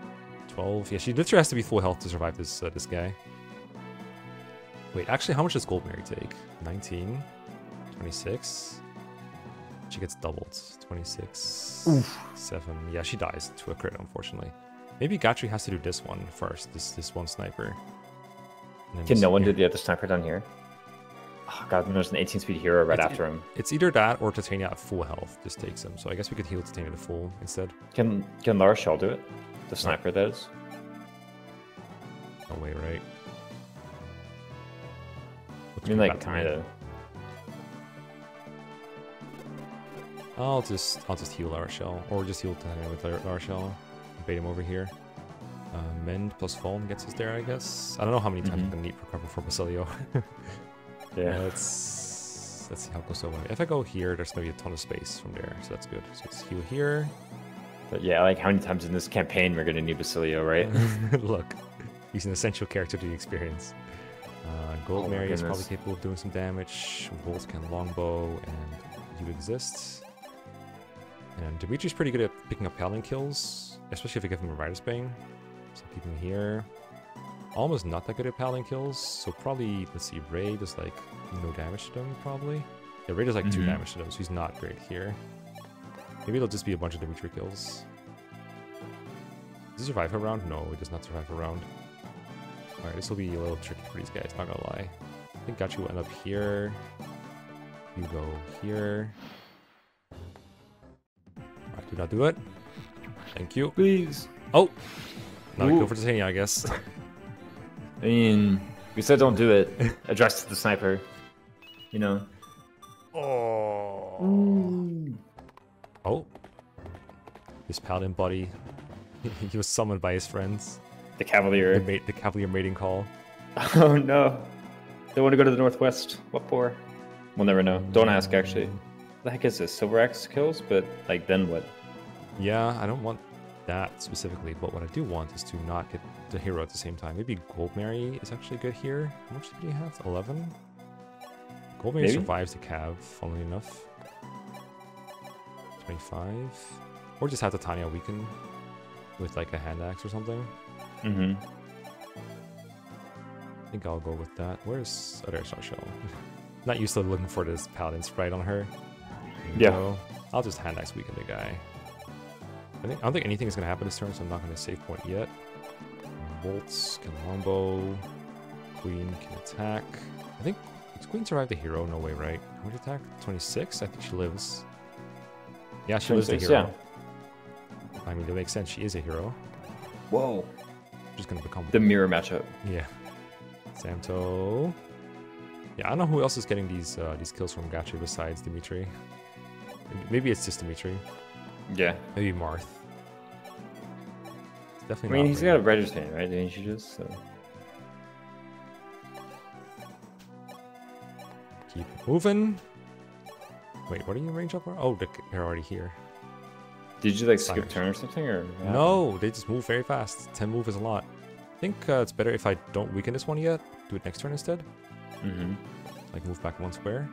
12. Yeah, she literally has to be full health to survive this uh, this guy. Wait, actually, how much does Gold Mary take? 19, 26. She gets doubled. 26, 7. Yeah, she dies to a crit, unfortunately. Maybe Gatrie has to do this one first, this this one sniper. Can no one yeah. do the other sniper down here? Oh god, there's an 18 speed hero right It's- after him. It's either that or Titania at full health just takes him. So I guess we could heal Titania to full instead. Can can L'Arachel do it? The sniper that is. No way, right? I mean, like bad kind of. I'll just I'll just heal L'Arachel, or just heal Titania with our, L'Arachel. Bait him over here. Uh, mend plus fallen gets us there, I guess. I don't know how many times Mhm. we're gonna need recover for Basilio. Yeah. let's let's see how it goes over. If I go here, there's gonna be a ton of space from there, so that's good. So let's heal here. But yeah, like how many times in this campaign we're gonna need Basilio, right? Look, he's an essential character to the experience. Uh, Gold Oh Mary is probably capable of doing some damage. Wolt can longbow, and you exist. And Dimitri's pretty good at picking up paladin kills, especially if you give him a Rider's Bane. So keep him here. Almost not that good at paladin kills, so probably, let's see, Ray does like no damage to them, probably. Yeah, Ray does like 2 Mhm. damage to them, so he's not great here. Maybe it'll just be a bunch of Dimitri kills. Does he survive a round? No, he does not survive a round. Alright, this will be a little tricky for these guys, not gonna lie. I think Gachi will end up here. You go here. Alright, do not do it. Thank you. Please. Oh! Now we Ooh. go for Titania, I guess. I mean, we said don't do it. Address to the sniper. You know. oh. Oh. His paladin buddy. he was summoned by his friends. The The, cavalier. mate, the cavalier mating call. Oh no. They want to go to the northwest. What for? We'll never know. Don't ask, actually. What the heck is this? Silver axe kills? But, like, then what? Yeah, I don't want that specifically, but what I do want is to not get the hero at the same time. Maybe Gold Mary is actually good here. How much do you have? 11? Gold Mary Maybe. survives the cav, funnily enough. 25. Or just have Titania weaken with like a hand axe or something. Mm-hmm. I think I'll go with that. Where's... Oh, there's L'Arachel. Not used to looking for this paladin sprite on her. Yeah. go. I'll just hand axe weaken the guy. I think I don't think anything is gonna happen this turn, so I'm not gonna save point yet. Wolt's can longbow. Queen can attack. I think does Queen survive the hero? No way, right? How much attack? 26? I think she lives. Yeah, she lives the 26, hero. I mean, it makes sense. She is a hero. Whoa. Just gonna become The mirror matchup. yeah. Samto. Yeah, I don't know who else is getting these uh, these kills from Gatrie besides Dimitri. Maybe it's just Dimitri. Yeah. Maybe Marth. It's definitely I mean, he's got a register, right? Didn't you just? So. Keep moving. Wait, what are you range up for? Oh, they're already here. Did you like skip turn or something, or no? They just move very fast. Ten move is a lot. I think uh, it's better if I don't weaken this one yet. Do it next turn instead. Mm-hmm. Like move back one square.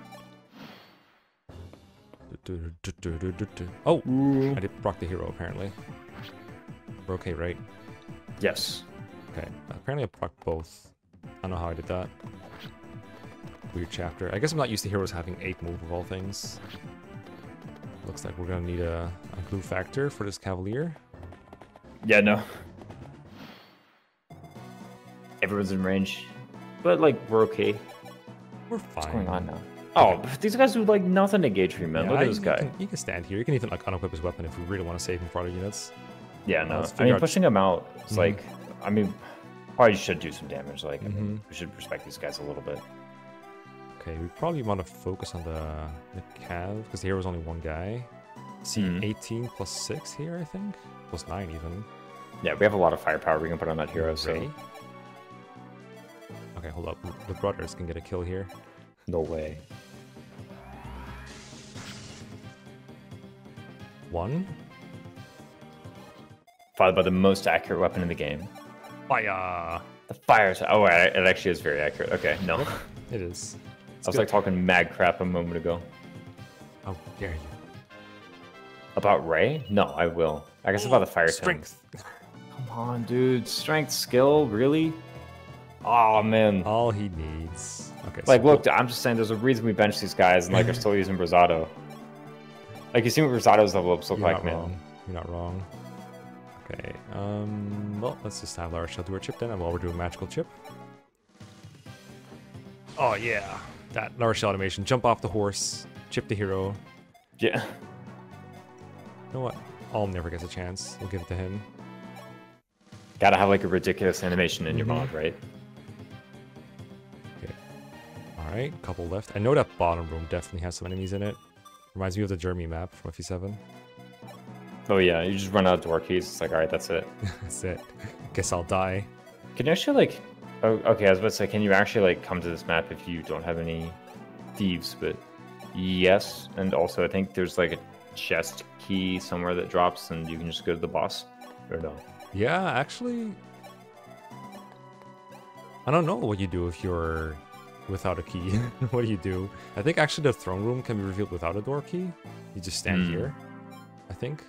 Oh, Ooh. I did proc the hero apparently. We're okay, right? Yes. Okay. Apparently I proc both. I don't know how I did that. Weird chapter. I guess I'm not used to heroes having 8 move of all things. Looks like we're gonna need a, a glue factor for this Cavalier. Yeah, no. Everyone's in range. But, like, we're okay. We're fine. What's going on now? Oh, these guys do, like, nothing to gauge treatment. Yeah, Look at this guy. Can, you can stand here. You can even, like, unequip his weapon if we really want to save him for other units. Yeah, no. I mean, out... pushing him out, it's mm -hmm. like, I mean, probably should do some damage. Like, mm -hmm. I mean, we should respect these guys a little bit. Okay, we probably want to focus on the, the cav, because here was only one guy. See, mm. 18 plus 6 here, I think? Plus 9 even. Yeah, we have a lot of firepower we can put on that hero, so... Okay, hold up. The brothers can get a kill here. No way. One. Followed by the most accurate weapon in the game. Fire! The fire... Oh, it actually is very accurate. Okay, no. It is. It's I was good. like talking mad crap a moment ago. How dare you? About Ray? No, I will. I guess about the fire strength. Come on, dude. Strength, skill, really? Oh man. All he needs. Okay. Like, so look, cool. I'm just saying, there's a reason we bench these guys, and like, are still using Rosado. Like, you see what Rosado's level ups look You're like, man. Wrong. You're not wrong. Okay. Um. Well, let's just have L'Arachel do our chip then, and while we're doing magical chip. Oh yeah that L'Arachel animation. Jump off the horse, chip the hero. Yeah. You know what? Alm never gets a chance. We'll give it to him. Gotta have like a ridiculous animation in mm -hmm. your mm-hmm. mod, right? Alright, couple left. I know that bottom room definitely has some enemies in it. Reminds me of the Jeremy map from FE7. Oh yeah, you just run out of door keys. It's like, alright, that's it. that's it. Guess I'll die. Can you actually like Oh, okay, I was about to say, can you actually like come to this map if you don't have any thieves? But yes, and also I think there's like a chest key somewhere that drops, and you can just go to the boss. Or no? Yeah, actually, I don't know what you do if you're without a key. what do you do? I think actually the throne room can be revealed without a door key. You just stand mm. here. I think.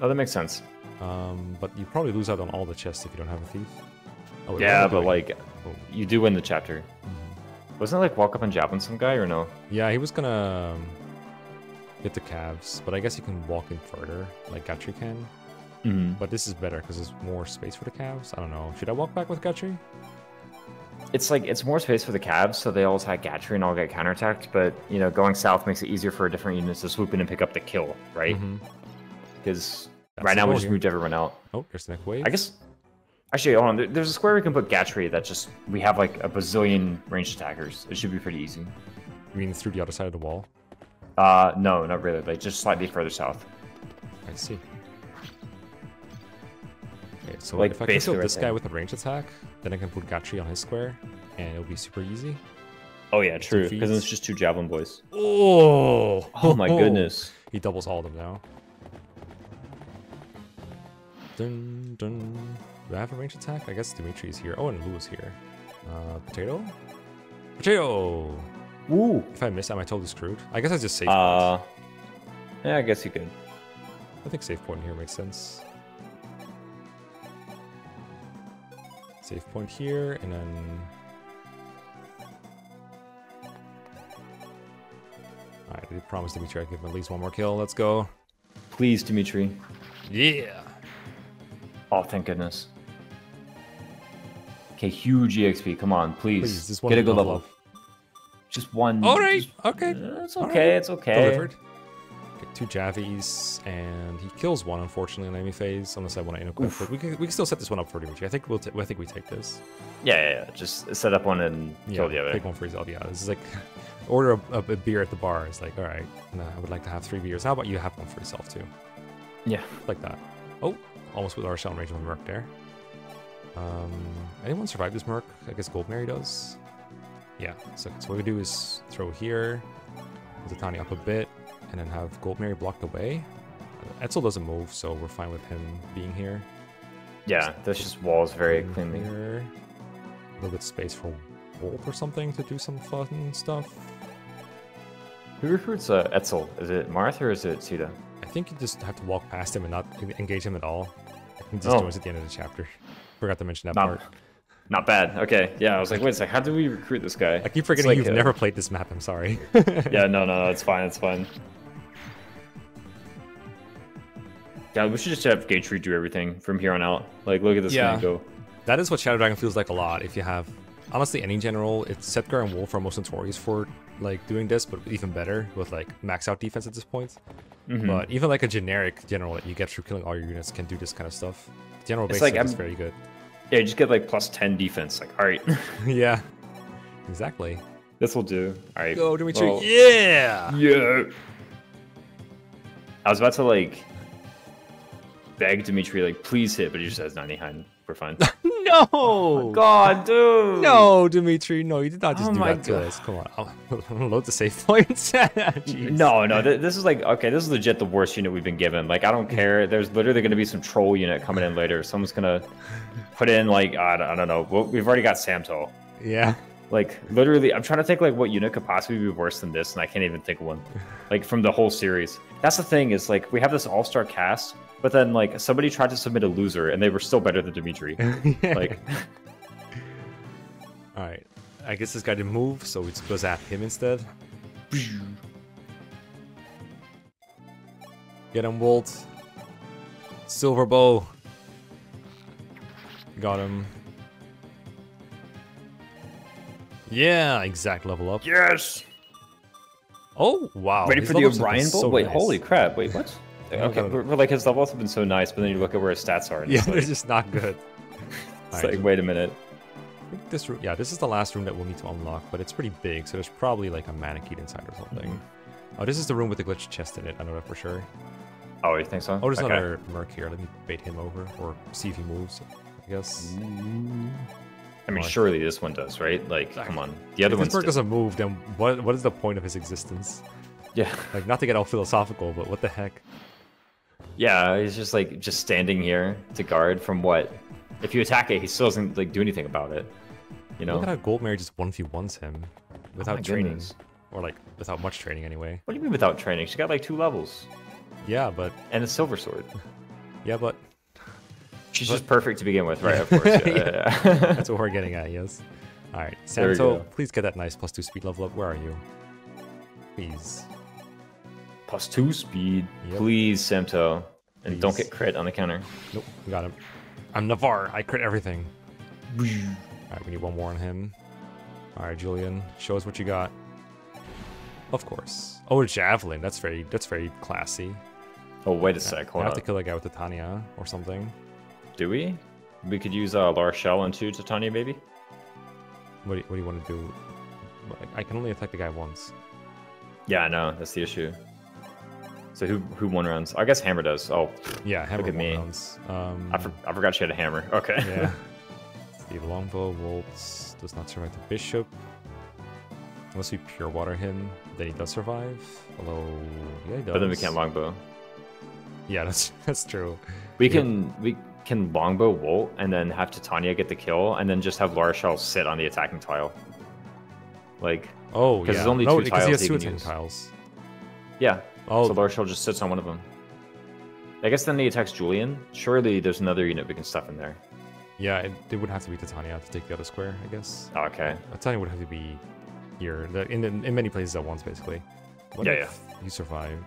Oh, that makes sense. Um, but you probably lose out on all the chests if you don't have a thief. Oh, yeah, but like, oh. you do win the chapter. Mm-hmm. Wasn't it like walk up and jab on some guy or no? Yeah, he was gonna um, hit the calves, but I guess you can walk in further, like Gatrie can. Mm-hmm. But this is better because there's more space for the calves. I don't know. Should I walk back with Gatrie? It's like it's more space for the calves, so they all attack Gatrie and all get counterattacked. But you know, going south makes it easier for a different units to swoop in and pick up the kill, right? Because mm-hmm. right now we just here. moved everyone out. Oh, there's the next wave. I guess Actually, hold on. There's a square we can put Gatrie that just we have like a bazillion ranged attackers. It should be pretty easy. You mean through the other side of the wall? Uh, no, not really. Like just slightly further south. I see. Okay, so like if I can kill right this there. guy with a range attack, then I can put Gatrie on his square, and it'll be super easy. Oh yeah, true. Because it's just two javelin boys. Oh! Oh my goodness. He doubles all of them now. Dun dun. Do I have a range attack? I guess Dimitri is here. Oh, and Lou's here. Uh, potato? Potato! Ooh! If I miss, am I totally screwed? I guess I just save uh. Yeah, I guess you could. I think save point here makes sense. Save point here, and then... Alright, I did promise Dimitri I'd give him at least one more kill. Let's go. Please, Dimitri. Yeah! Oh, thank goodness. Okay, huge EXP. Come on, please. please just Get a good level. Just one. All right. Just, okay. Uh, it's okay. Right. It's okay. Delivered. Two Javies, and he kills one, unfortunately, in enemy phase, unless I want to inequip. But we can, we can still set this one up for Dimitri. I think we'll I think we take this. Yeah, yeah, yeah. Just set up one and Yeah, kill the other. take one for yourself. Yeah, this is like order a, a, a beer at the bar. It's like, all right, nah, I would like to have three beers. How about you have one for yourself too? Yeah. Like that. Oh, almost with L'Arachel range on the Merc there. Um, anyone survive this Merc? I guess Gold Mary does. Yeah. So, so what we do is throw here, with the Tiny up a bit, and then have Gold Mary block the. Uh, Etzel doesn't move, so we're fine with him being here. Yeah, that's just walls very cleanly. Here. A little bit of space for Wolf or something to do some fun stuff. Who recruits uh, Etzel? Is it Marth or is it Sita? I think you just have to walk past him and not engage him at all. He just Oh. joins at the end of the chapter. Forgot to mention that Not, part. not bad. Okay, yeah, I was like, wait a sec, how do we recruit this guy? I keep forgetting like, you've uh, never played this map. I'm sorry. yeah, no, no, no, it's fine, it's fine. Yeah, we should just have Gatrie do everything from here on out. Like, look at this Yeah. go. That is what Shadow Dragon feels like a lot. If you have, honestly, any general, it's Sedgar and Wolf are most notorious for like doing this, but even better with like max out defense at this point. Mhm. But even like a generic general that you get through killing all your units can do this kind of stuff. General base like is very good. Yeah, you just get like plus 10 defense. Like, alright, yeah, exactly. this will do. Alright. Go Dimitri. well, yeah. Yeah. I was about to like beg Dimitri, like, please hit, but he just has 99. We're fine. No. Oh, God, dude. No, Dimitri. No, you did not just Oh do my that to God. us. Come on. I'll load the save points. No, no, th- this is like okay. This is legit the worst unit we've been given. Like I don't care. There's literally going to be some troll unit coming in later. Someone's gonna put in like I don't, I don't know. We've already got Samto. Yeah. Like literally, I'm trying to think like what unit could possibly be worse than this, and I can't even think of one. Like from the whole series. That's the thing is like we have this all star cast, but then like somebody tried to submit a loser, and they were still better than Dimitri. Like All right. I guess this guy didn't move, so we just go zap him instead. Get him, Wolt. Silver bow. Got him. Yeah, exact level up. yes. Oh, wow. Ready his for the levels Orion Bolt? so Wait, nice. holy crap! Wait, what? Okay, we're, we're like his levels have been so nice, but then you look at where his stats are, and Yeah, it's, they're just not good. it's Alright, like, wait a minute. This room, yeah, this is the last room that we'll need to unlock, but it's pretty big, so there's probably like a mannequin inside or something. Mm-hmm. Oh, this is the room with the glitch chest in it. I don't know that for sure. Oh, you think so? Oh, there's Okay. another merc here. Let me bait him over or see if he moves. I guess. I mean, surely this one does, right? Like, come on. The other If one's this merc doesn't move, then what? What is the point of his existence? Yeah, Like, not to get all philosophical, but what the heck? Yeah. He's just like just standing here to guard from what? If you attack it, he still doesn't like do anything about it. You know? Look at how Gold Mary just one v ones him without Oh training, goodness. or like without much training anyway. What do you mean without training? She got like two levels Yeah, but and a silver sword. yeah, but She's But- just perfect to begin with, right? Of course. Yeah, yeah, yeah. that's what we're getting at. Yes. All right, Samto, please get that nice plus two speed level up. Where are you? Please. Plus two speed, Yep. please, Samto, and don't get crit on the counter. Nope, we got him. I'm Navarre. I crit everything. All right, we need one more on him. All right, Julian, show us what you got. Of course. Oh, a javelin. That's very that's very classy. Oh, wait a sec. Hold have on. to kill that guy with the Tanya or something. Do we? We could use uh, L'Arachel into Titania, maybe. What do you, what do you want to do? I can only attack the guy once. Yeah, I know. That's the issue. So who who one rounds? I guess Hammer does. Oh, Yeah, hammer at one me. rounds. Um, I, for, I forgot she had a hammer. Okay. yeah. Steve Longbow, Wolt's does not survive the bishop. Unless we pure water him, then he does survive. Although, yeah, he does. but then we can't longbow. Yeah, that's that's true. We can we can longbow Wolt and then have Titania get the kill and then just have L'Arachel sit on the attacking tile. Like Oh, 'Cause yeah. there's only no, two because he tiles has two attacking use. tiles. yeah, Oh, so L'Arachel just sits on one of them. I guess then he attacks Julian. Surely there's another unit we can stuff in there. yeah. It, it would have to be Titania to take the other square, I guess. Okay. Titania would have to be here, the, in in many places at once, basically. What Yeah, if you survived?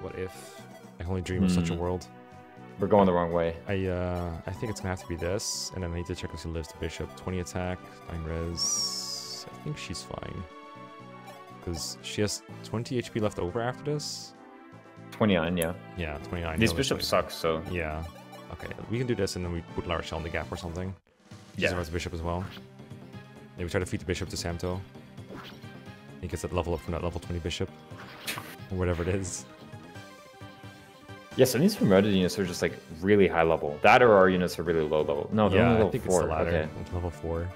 What if I can only dream of such a Hmm. world? We're going the wrong way. I uh, I think it's gonna have to be this, and then I need to check if she lives to bishop. 20 attack, 9 res. I think she's fine. Because she has 20 HP left over after this. 29, yeah. Yeah, 29. These no, bishops 29. suck, so Yeah. Okay, we can do this and then we put L'Arachel in the gap or something. He Yeah. survives the bishop as well. Maybe try to feed the bishop to Samto. He gets that level up from that level 20 bishop. Or whatever it is. yeah. Some of these promoted units are just like really high level. That or our units are really low level. No, they're yeah, only I level think four. it's the latter. Okay. Level 4.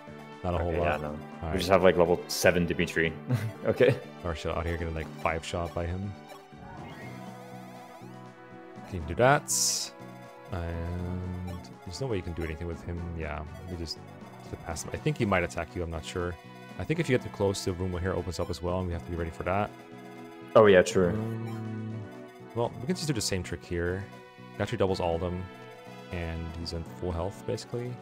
Not a whole Okay, yeah, lot. no. We Alright. just have like level seven Dimitri. okay. L'Arachel out here getting like 5 shot by him. Can do that. And there's no way you can do anything with him. Yeah, we just slip past him. I think he might attack you, I'm not sure. I think if you get too close, the room here opens up as well, and we have to be ready for that. Oh yeah, true. Um, well, we can just do the same trick here. He actually doubles all of them, and he's in full health, basically.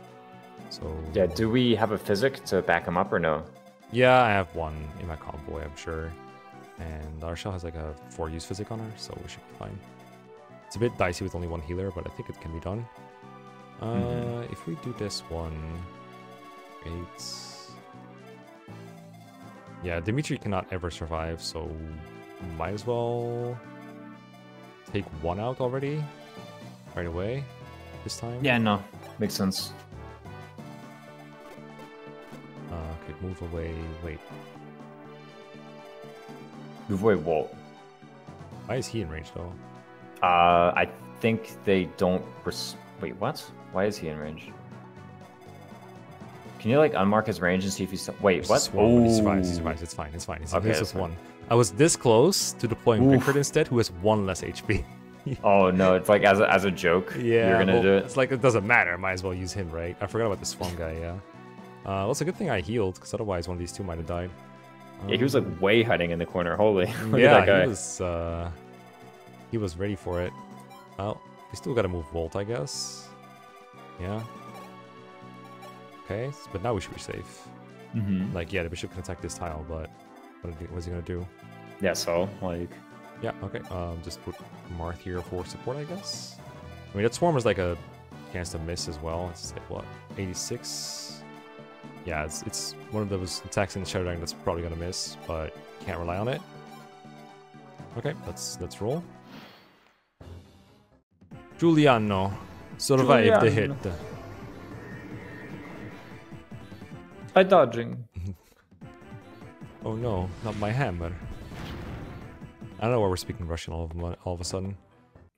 So... Yeah. Do we have a physic to back him up or no? Yeah, I have one in my convoy, I'm sure. And L'Arachel has like a 4 use physic on her, so we should be fine. It's a bit dicey with only one healer, but I think it can be done. Uh, Mhm. If we do this one... 8... Yeah, Dimitri cannot ever survive, so might as well take one out already right away this time. Yeah, no. Makes sense. Uh, okay, move away. Wait, Move away, Wolt. why is he in range though? Uh, I think they don't. Res- Wait, what? Why is he in range? Can you like unmark his range and see if he's? Wait, what? but He survives. He survives. It's fine. It's fine. It's Okay, that's just fine. one. I was this close to deploying. Pickford instead, who has one less HP. Oh no, it's like as a, as a joke. yeah, you're gonna well, do it. It's like it doesn't matter. Might as well use him, right? I forgot about the swarm guy. Yeah. Uh, it's a good thing I healed, because otherwise one of these two might have died. Yeah, he was like Um, way hiding in the corner. Holy, yeah, at that guy. he was. Uh, he was ready for it. Well, we still gotta move Wolt, I guess. Yeah. Okay, but now we should be safe. Mhm. Like, yeah, the bishop can attack this tile, but what he- what's he gonna do? Yeah, so like, Yeah, okay. Um, just put Marth here for support, I guess. I mean, that swarm is like a chance to miss as well. It's like what, 86? Yeah, it's it's one of those attacks in the Shadow Dragon that's probably gonna miss, but can't rely on it. Okay, let's let's roll. Giuliano survived the hit. Giuliano. by dodging. Oh no, not my hammer. I don't know why we're speaking Russian all of, a- all of a sudden.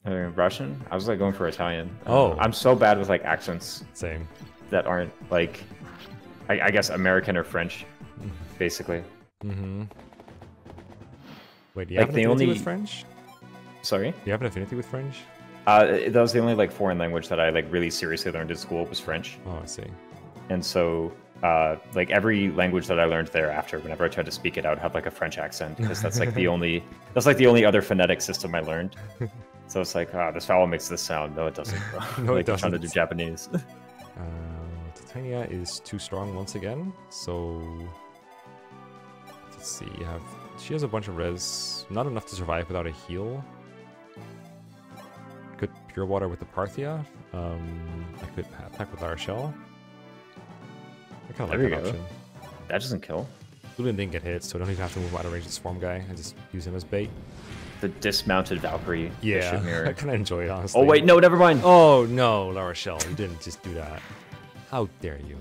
Uh, Russian? I was like going for Italian. Uh, Oh. I'm so bad with like accents Same. that aren't like, I, I guess American or French, basically. Mm-hmm. Wait, do you Like, have an the affinity only- with French? Sorry. Do you have an affinity with French? Uh, that was the only like foreign language that I like really seriously learned in school was French, Oh, I see. and so uh, like every language that I learned thereafter, whenever I tried to speak it I would have like a French accent because that's like the only that's like the only other phonetic system I learned. So it's like, ah, this vowel makes this sound. No, it doesn't. No, it like I'm trying to do. Japanese. Uh, Titania is too strong once again, so let's see. You have she has a bunch of res, not enough to survive without a heal. Could pure water with the Parthia. Um, I could attack with L'Arachel. I kind of like that go. option. that doesn't kill. Lulian didn't get hit, so I don't even have to move out of range of the swarm guy. I just use him as bait. The dismounted Valkyrie. Yeah, I kind of enjoy it honestly. Oh wait, no, never mind. Oh no, L'Arachel, you didn't just do that. How dare you?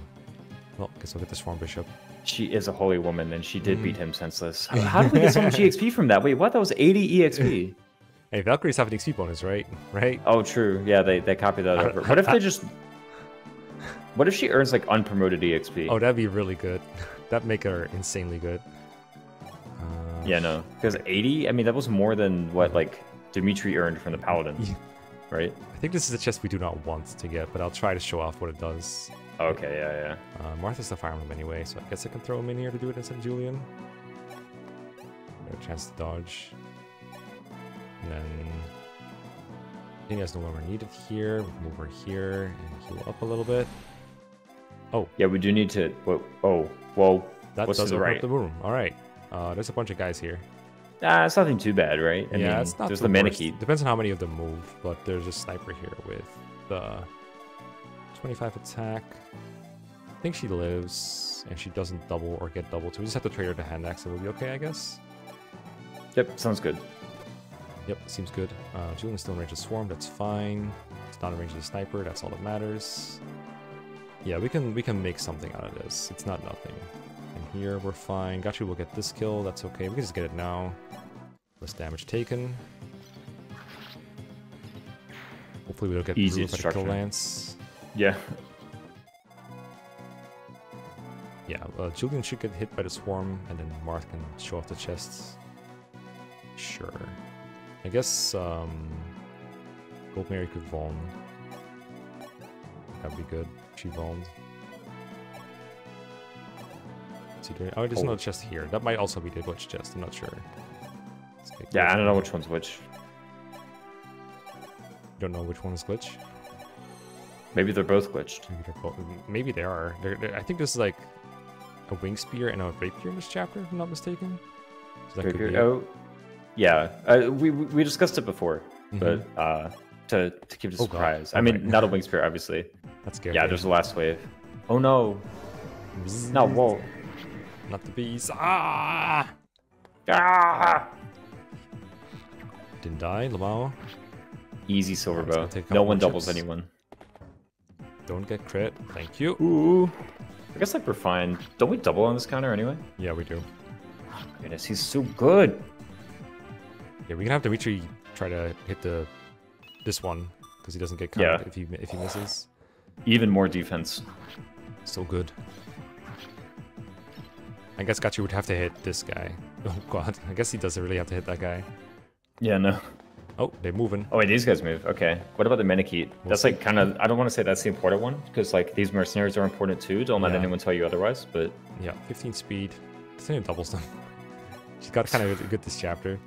Well, guess I'll get the Swarm Bishop. She is a holy woman, and she did Mm. beat him senseless. How, how did we get so much EXP from that? Wait, what? That was 80 EXP. Hey, Valkyries have an XP bonus, right? Right? Oh, true. Yeah, they, they copied that over. What if they just. What if she earns like unpromoted EXP? Oh, that'd be really good. That'd make her insanely good. Uh, yeah, no. Because 80, I mean, that was more than what like Dimitri earned from the Paladin. Yeah. right? I think this is a chest we do not want to get, but I'll try to show off what it does. Okay, yeah, yeah. Uh, Martha's the Fire Emblem anyway, so I guess I can throw him in here to do it instead of Julian. A chance to dodge. And then Titania's no longer needed here. We move her here and heal up a little bit. Oh. Yeah, we do need to. Whoa, oh, whoa. That What's does the open right? up the room. All right. Uh, there's a bunch of guys here. Ah, it's nothing too bad, right? I yeah, mean, it's not there's the the. Depends on how many of them move, but there's a sniper here with the 25 attack. I think she lives, and she doesn't double or get double, so we just have to trade her to hand axe, and we'll be okay, I guess. Yep, sounds good. Yep, seems good. Uh, Julian's still in range of Swarm, that's fine. It's not in range of the Sniper, that's all that matters. Yeah, we can we can make something out of this. It's not nothing. And here we're fine. Gatrie will get this kill, that's okay. We can just get it now. Less damage taken. Hopefully we don't get Easy Easy by the kill lance. Yeah. Yeah, uh, Julian should get hit by the swarm, and then Marth can show off the chests. Sure. I guess um, Gold Mary could Vaughn. That'd be good. She Vaughned. Oh, there's Oh. another chest here. That might also be the glitch chest. I'm not sure. Yeah, I don't know which one's which. You don't know which one is glitch. Maybe they're both glitched. Maybe they're both. Maybe they are. They're, they're- I think this is like a wing spear and a rapier in this chapter, if I'm not mistaken. So that could Figure- be it. oh, yeah. Uh, we we discussed it before, Mhm. but uh, to to keep it a Oh, God. surprise. I Alright. mean, not a wing spear, obviously. That's scary. Yeah, there's the last wave. Oh no! Bzzz. No, whoa! Not the bees. Ah! Ah! Didn't die, Lamau. Easy silver bow. gonna take a No one doubles chips. anyone. Don't get crit. Thank you. Ooh. I guess like we're fine. Don't we double on this counter anyway? Yeah, we do. Goodness, he's so good. Yeah, we can have to Dimitri try to hit the this one because he doesn't get caught Yeah. if he if he misses. Even more defense. So good. I guess Gachi would have to hit this guy. Oh god, I guess he doesn't really have to hit that guy. Yeah, no. Oh, they're moving. Oh wait, these guys move. Okay. What about the Manakete? We'll That's see. like kind of. I don't want to say that's the important one because like these mercenaries are important too. Don't let Yeah. anyone tell you otherwise. But Yeah, 15 speed. Titania doubles them. She's got kind of good this chapter.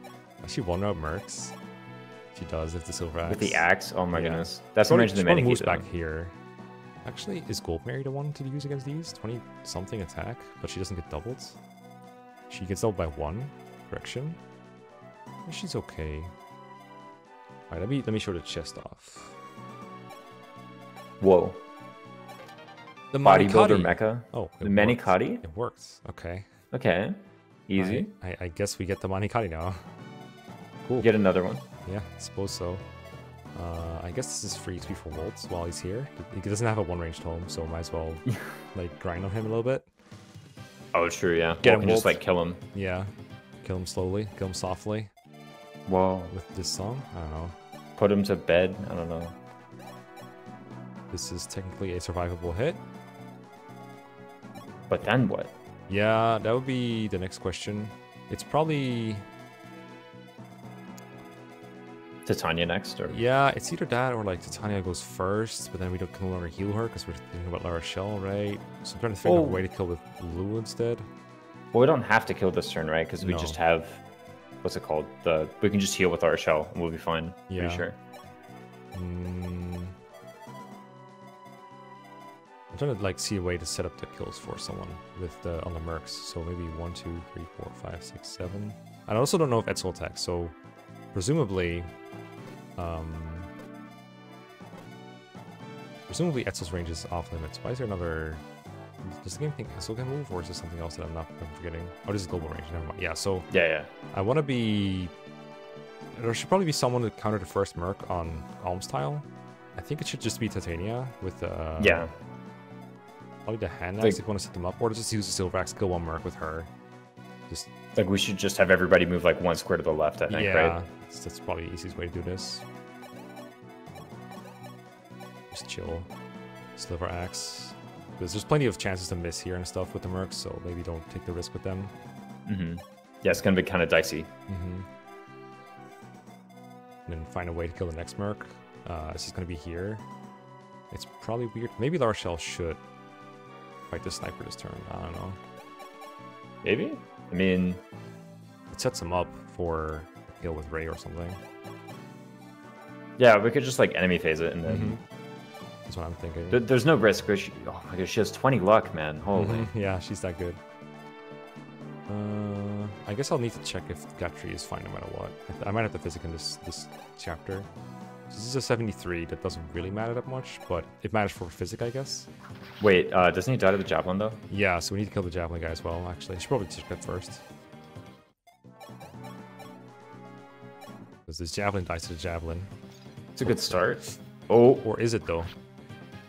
She one out mercs? She does if the silver axe. with the axe, oh my Yeah. goodness, that's Probably, imagine the moves though. back here. Actually, is Gold Mary the one to use against these? 20 something attack, but she doesn't get doubled. She gets doubled by one. Correction. She's okay. Alright, let me let me show the chest off. Whoa, The bodybuilder mecha, Oh, the. Manikadi. It works. Okay. Okay, easy. Alright, I, I guess we get the Manikadi now. Cool. Get another one. Yeah, I suppose so. Uh, I guess this is free XP for Wolt's while he's here. He doesn't have a one ranged home, so might as well like grind on him a little bit. Oh, true. Yeah. Get Get him can just like kill him. Yeah, kill him slowly, kill him softly Whoa. with this song. I don't know. Put him to bed. I don't know. This is technically a survivable hit. But then what? Yeah, that would be the next question. It's probably Titania next, or yeah, it's either that or like Titania goes first, but then we don't can no longer heal her because we're thinking about L'Arachel, right? So I'm trying to figure out Oh. a way to kill with Blue instead. well, we don't have to kill this turn, right? Because we No. just have what's it called? The we can just heal with L'Arachel and we'll be fine. Yeah. Pretty sure. Mm. I'm trying to like see a way to set up the kills for someone with the on the mercs. So maybe one, two, three, four, five, six, seven. I also don't know if Etzel attacks. So presumably, um, presumably Etzel's range is off limits. Why is there another? Does the game think Etzel can move, or is this something else that I'm not I'm forgetting? Oh, this is global range. Never mind. Yeah. So Yeah, yeah. I want to be. There should probably be someone to counter the first Merc on Alm's tile. I think it should just be Titania with uh, yeah. probably the hand Like- axe if you want to set them up, or just use the silver axe, kill one Merc with her. Just Like we should just have everybody move like one square to the left. I think, yeah, right? that's, that's probably the easiest way to do this. Just chill, silver axe. Because there's plenty of chances to miss here and stuff with the Mercs, so maybe don't take the risk with them. hmm Yeah, it's gonna be kind of dicey. Mm-hmm. And then find a way to kill the next Merc. Uh, this is going to be here. It's probably weird. Maybe L'Arachel should fight the sniper this turn. I don't know. Maybe. I mean, It sets him up for a kill with Ray or something. yeah, we could just like enemy phase it, and then Mhm. That's what I'm thinking. There- there's no risk. But she, oh my gosh, she has 20 luck, man. Holy. Yeah, she's that good. Uh, I guess I'll need to check if Gatrie is fine no matter what. I, might have to physic in this this chapter. This is a 73. That doesn't really matter that much, but it matters for physic, I guess. Wait, uh, doesn't he die to the javelin though? Yeah, so we need to kill the javelin guy as well, actually. I should probably check that first. Because because this javelin dies to the javelin. It's a good start. Oh, Or is it though?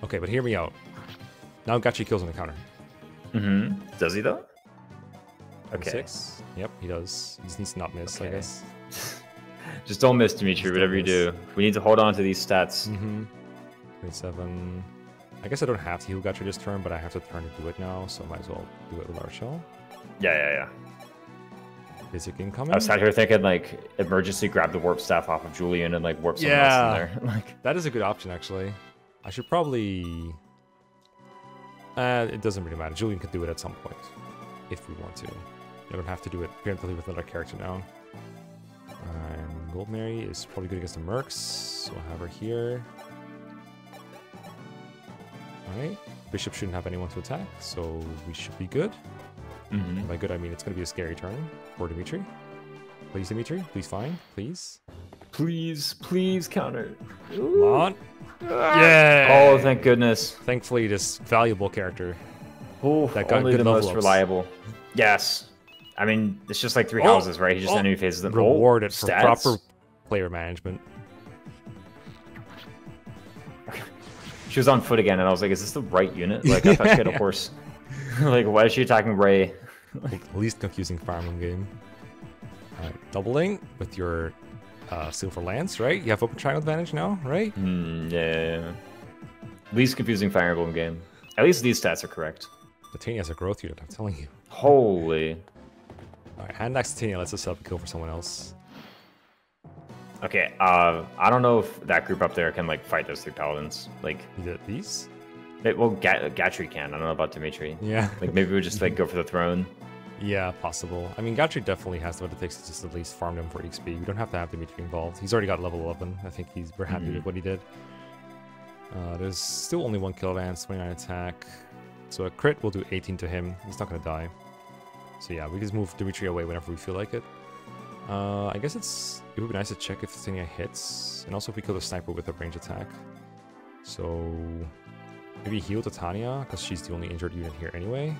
Okay, but hear me out. Now Gachi kills on the counter. mm-hmm. Does he though? Okay. Six. Yep, he does. He just needs to not miss, I guess. Just don't miss, Dimitri. Just Whatever don't you do, we need to hold on to these stats. Mm-hmm. 27. I guess I don't have to heal Gachi this turn, but I have to turn to do it now, so I might as well do it with L'Arachel. Yeah, yeah, yeah. Basic incoming. I was sat here thinking like emergency grab the warp staff off of Julian and like warp someone Yeah. else in there. like That is a good option, actually. I should probably. Uh, it doesn't really matter. Julian could do it at some point, if we want to. You don't have to do it preemptively with another character now. Um, Gold Mary is probably good against the Mercs, so I'll have her here. Alright. Bishop shouldn't have anyone to attack, so we should be good. mhm. By good, I mean it's going to be a scary turn for Dimitri. Please, Dimitri. Please, fine. Please. Please, please counter. Come on. Yeah. Oh, thank goodness. Thankfully, this valuable character. Oh, That got only good the most ups. reliable. Yes. I mean, it's just like three Oh, houses, right? He just oh, enemy phases them. Rewarded oh, for stats? proper player management. She was on foot again, and I was like, "Is this the right unit?" Like, I thought she had a horse. like, why is she attacking Ray? Like, least confusing farming game. Alright, doubling with your uh, silver lance, right? You have open triangle advantage now, right? Hmm, yeah. Least confusing Fire Emblem game. At least these stats are correct. Titania has a growth unit, I'm telling you. Holy. Alright, hand axe Titania lets us set up a kill for someone else. Okay, uh, I don't know if that group up there can like fight those three paladins. Like, these? it, well, Ga- Gatrie can. I don't know about Dimitri. Yeah. Like, maybe we just like go for the throne. Yeah, possible. I mean, Gatrie definitely has what it takes to just at least farm them for XP. We don't have to have Dimitri involved. He's already got level 11. I think he's we're happy Mhm. with what he did. Uh, there's still only one kill advance, 29 attack. So a crit will do 18 to him. He's not gonna die. So yeah, we just move Dimitri away whenever we feel like it. Uh, I guess it's it would be nice to check if Titania hits, and also if we kill the sniper with a range attack. So maybe heal Titania because she's the only injured unit here anyway.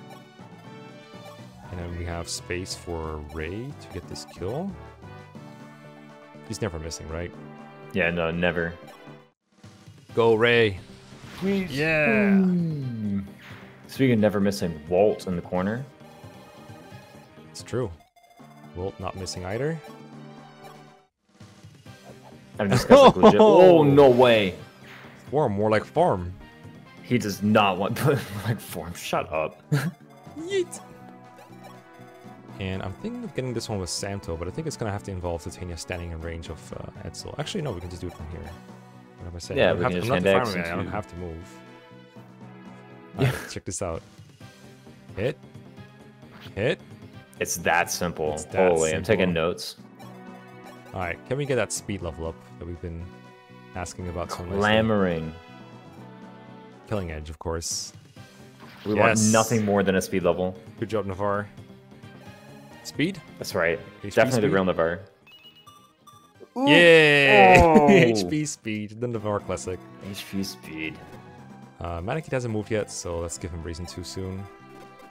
And then we have space for Ray to get this kill. He's never missing, right? Yeah, no, never. Go Ray! Please. Yeah! Hmm. Speaking of never missing, Wolt in the corner. It's true. Wolt not missing either. I mean, this guy's like legit. Oh no way! Form, more like farm. He does not want to like form. Shut up. Yeet! And I'm thinking of getting this one with Samto, but I think it's gonna have to involve Titania standing in range of uh, Etzel. Actually, no, we can just do it from here. What am I saying? Yeah, I don't we have can to, just I'm not the X I don't have to move. Alright, check this out. Hit. Hit. It's that simple. It's that Holy, I'm taking notes. Alright, can we get that speed level up that we've been asking about so nicely? Clamoring. Killing Edge, of course. We Yes. want nothing more than a speed level. Good job, Navarre. Speed? That's right. HP Definitely speed? the real Navarre. Yay! Oh. HP speed, the Navarre classic. HP speed. Uh, Manakete hasn't moved yet, so let's give him reason too soon.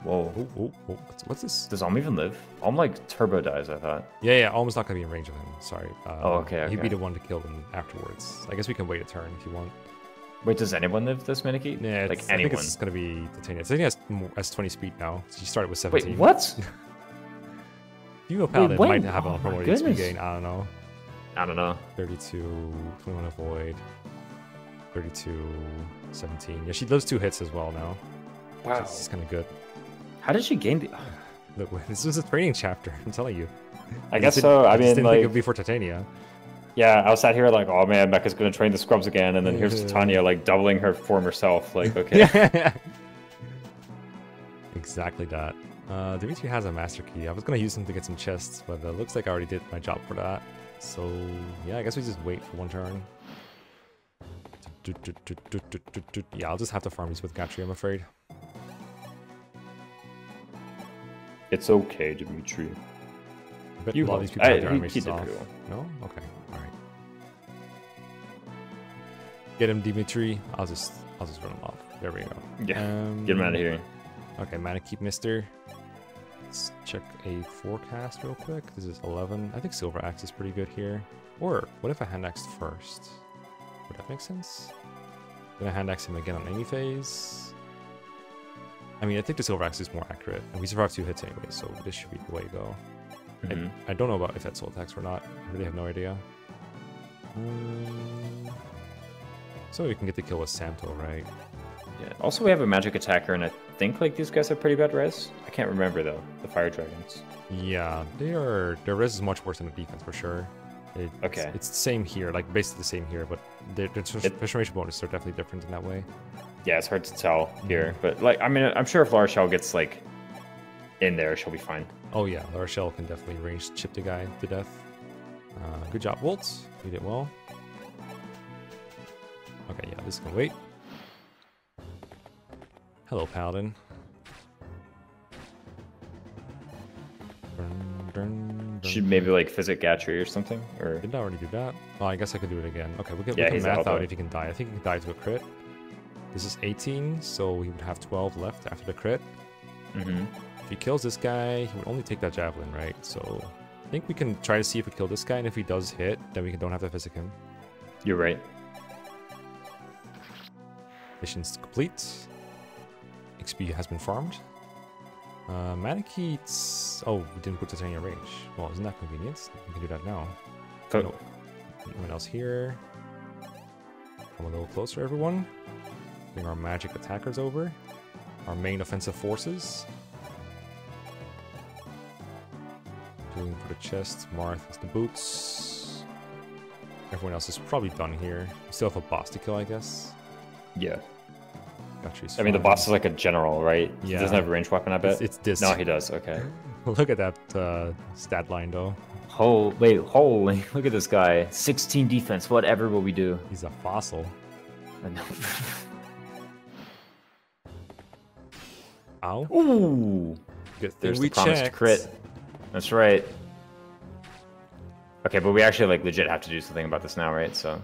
Whoa. Oh, oh, oh, what's, what's this? Does Alm even live? Alm like turbo dies, I thought. Yeah, yeah, almost not gonna be in range of him. Sorry. Uh, Oh, okay, He'd be the one to kill him afterwards. I guess we can wait a turn if you want. Wait, does anyone live this Miniki? Yeah, like it's- I think it's gonna be Titania. Titania has, more, has 20 speed now. She started with 17. Wait, what? Female Paladin when? might have Oh a my promoted speed goodness. gain. I don't know. I don't know. 32, 21 avoid. 32, 17. Yeah, she does two hits as well now. Wow. This is kind of good. How did she gain the? Look, this was a training chapter. I'm telling you. I just guess so. I just mean, didn't like, think it'd be for Titania. yeah, I was sat here like, oh man, Mekkah's gonna train the scrubs again, and then here's Titania like doubling her former self. Like, okay. exactly that. Uh, Dimitri has a master key. I was gonna use him to get some chests, but uh, looks like I already did my job for that. So yeah, I guess we just wait for one turn. Yeah, I'll just have to farm these with Gatrie, I'm afraid. it's okay, Dimitri. I bet You a lot of these people I- have their he- he animations off. No? Okay. Alright. Get him, Dimitri. I'll just I'll just run him off. There we go. Yeah, Um, get him out of here. Okay, mana keep mister. Let's check a forecast real quick. This is 11. I think Silver Axe is pretty good here. Or what if I hand axe first? Would that make sense? Then I hand axe him again on any phase. I mean, I think the silver axe is more accurate, and we survived two hits anyway, so this should be the way to go. Mhm. I, I don't know about if that's soul attacks or not. I really have no idea. Um, so we can get the kill with Samto, right? Yeah. Also, we have a magic attacker, and I think like these guys have pretty bad res. I can't remember though. The fire dragons. Yeah, they are. Their res is much worse than the defense for sure. It's, Okay. It's the same here, like basically the same here, but their, their transformation bonus are definitely different in that way. Yeah, it's hard to tell here, but like I mean, I'm sure if L'Arachel gets like in there, she'll be fine. Oh yeah, L'Arachel can definitely range chip the guy to death. Uh, good job, Wolt. You did well. Okay, yeah, this can wait. Hello, Paladin. Should maybe like physic Gatrie or something, or Did I already do that? Well, I guess I could do it again. Okay, we can, Yeah, we can math out if he can die. I think he can die to a crit. This is 18, so he would have 12 left after the crit. hmm If he kills this guy, he would only take that javelin, right? So I think we can try to see if we kill this guy, and if he does hit, then we don't have to physic him. you're right. Mission's complete. XP has been farmed. Uh, Manaketes... Oh, we didn't put Titania in range. Well, isn't that convenient? We can do that now. So, No. Anyone else here? Come a little closer, everyone. Bring our magic attackers over. Our main offensive forces. Doing for the chest. Marth has the boots. Everyone else is probably done here. We still have a boss to kill, I guess. yeah. I mean, the boss is like a general, right? He Yeah. doesn't have a ranged weapon, I bet. It's, it's this. No, he does. Okay. Look at that uh, stat line, though. Oh, wait, holy, look at this guy. 16 defense, whatever will we do? He's a fossil. I know. Ow. Ooh! Good There's we the promised checked. crit. That's right. Okay, but we actually like legit have to do something about this now, right? So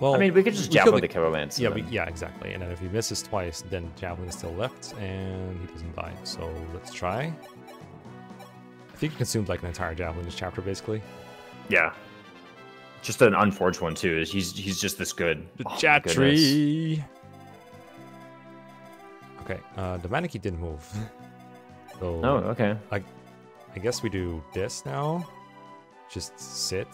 Well, I mean, we could just we javelin the- lance. Yeah, we, yeah, exactly. And then if he misses twice, then Javelin is still left, and he doesn't die. So let's try. I think he consumed like an entire Javelin this chapter, basically. yeah. Just an unforged one too. He's he's just this good. The Oh chat tree. Okay, uh, the Manakete didn't move. So Oh, okay. I guess we do this now. Just sit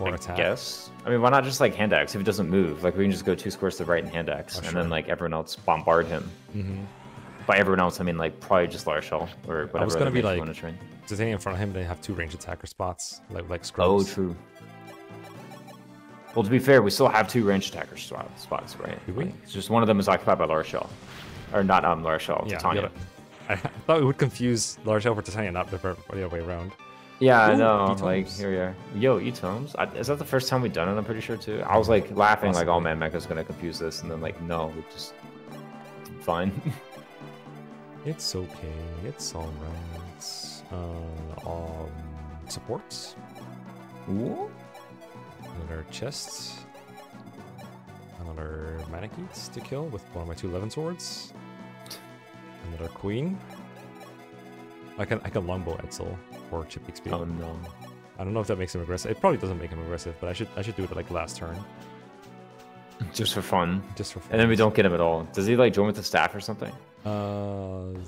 or I attack. guess. I mean, why not just like hand axe if it doesn't move? Like we can just go two squares to the right and hand axe, Oh, and sure. then like everyone else bombard him. Mm-hmm. By everyone else, I mean like probably just L'Arachel or whatever. was gonna be like- train. Sitting in front of him, they have two range attacker spots, like like Oh, scrubs. true. Well, to be fair, we still have two range attacker spots, right? Do we? It's just one of them is occupied by L'Arachel, or not um L'Arachel, Yeah, Titania. I, I thought we would confuse large for Titania, not the other way around. Yeah, I know. Like here we are. Yo, E-tomes. Is that the first time we've done it? I'm pretty sure too. I was like laughing, like, oh man, Mekkah's gonna confuse this, and then like, no, we just fine. It's okay. It's all right. Uh, um, supports. Ooh. Another chest. Another Manaketes to kill with one of my two Levin swords. Another queen. I can I can longbow Etzel or Chip XP. Oh no. I don't know if that makes him aggressive. It probably doesn't make him aggressive, but I should I should do it like last turn Just for fun. just for fun. And then we don't get him at all. Does he like join with the staff or something? Uh,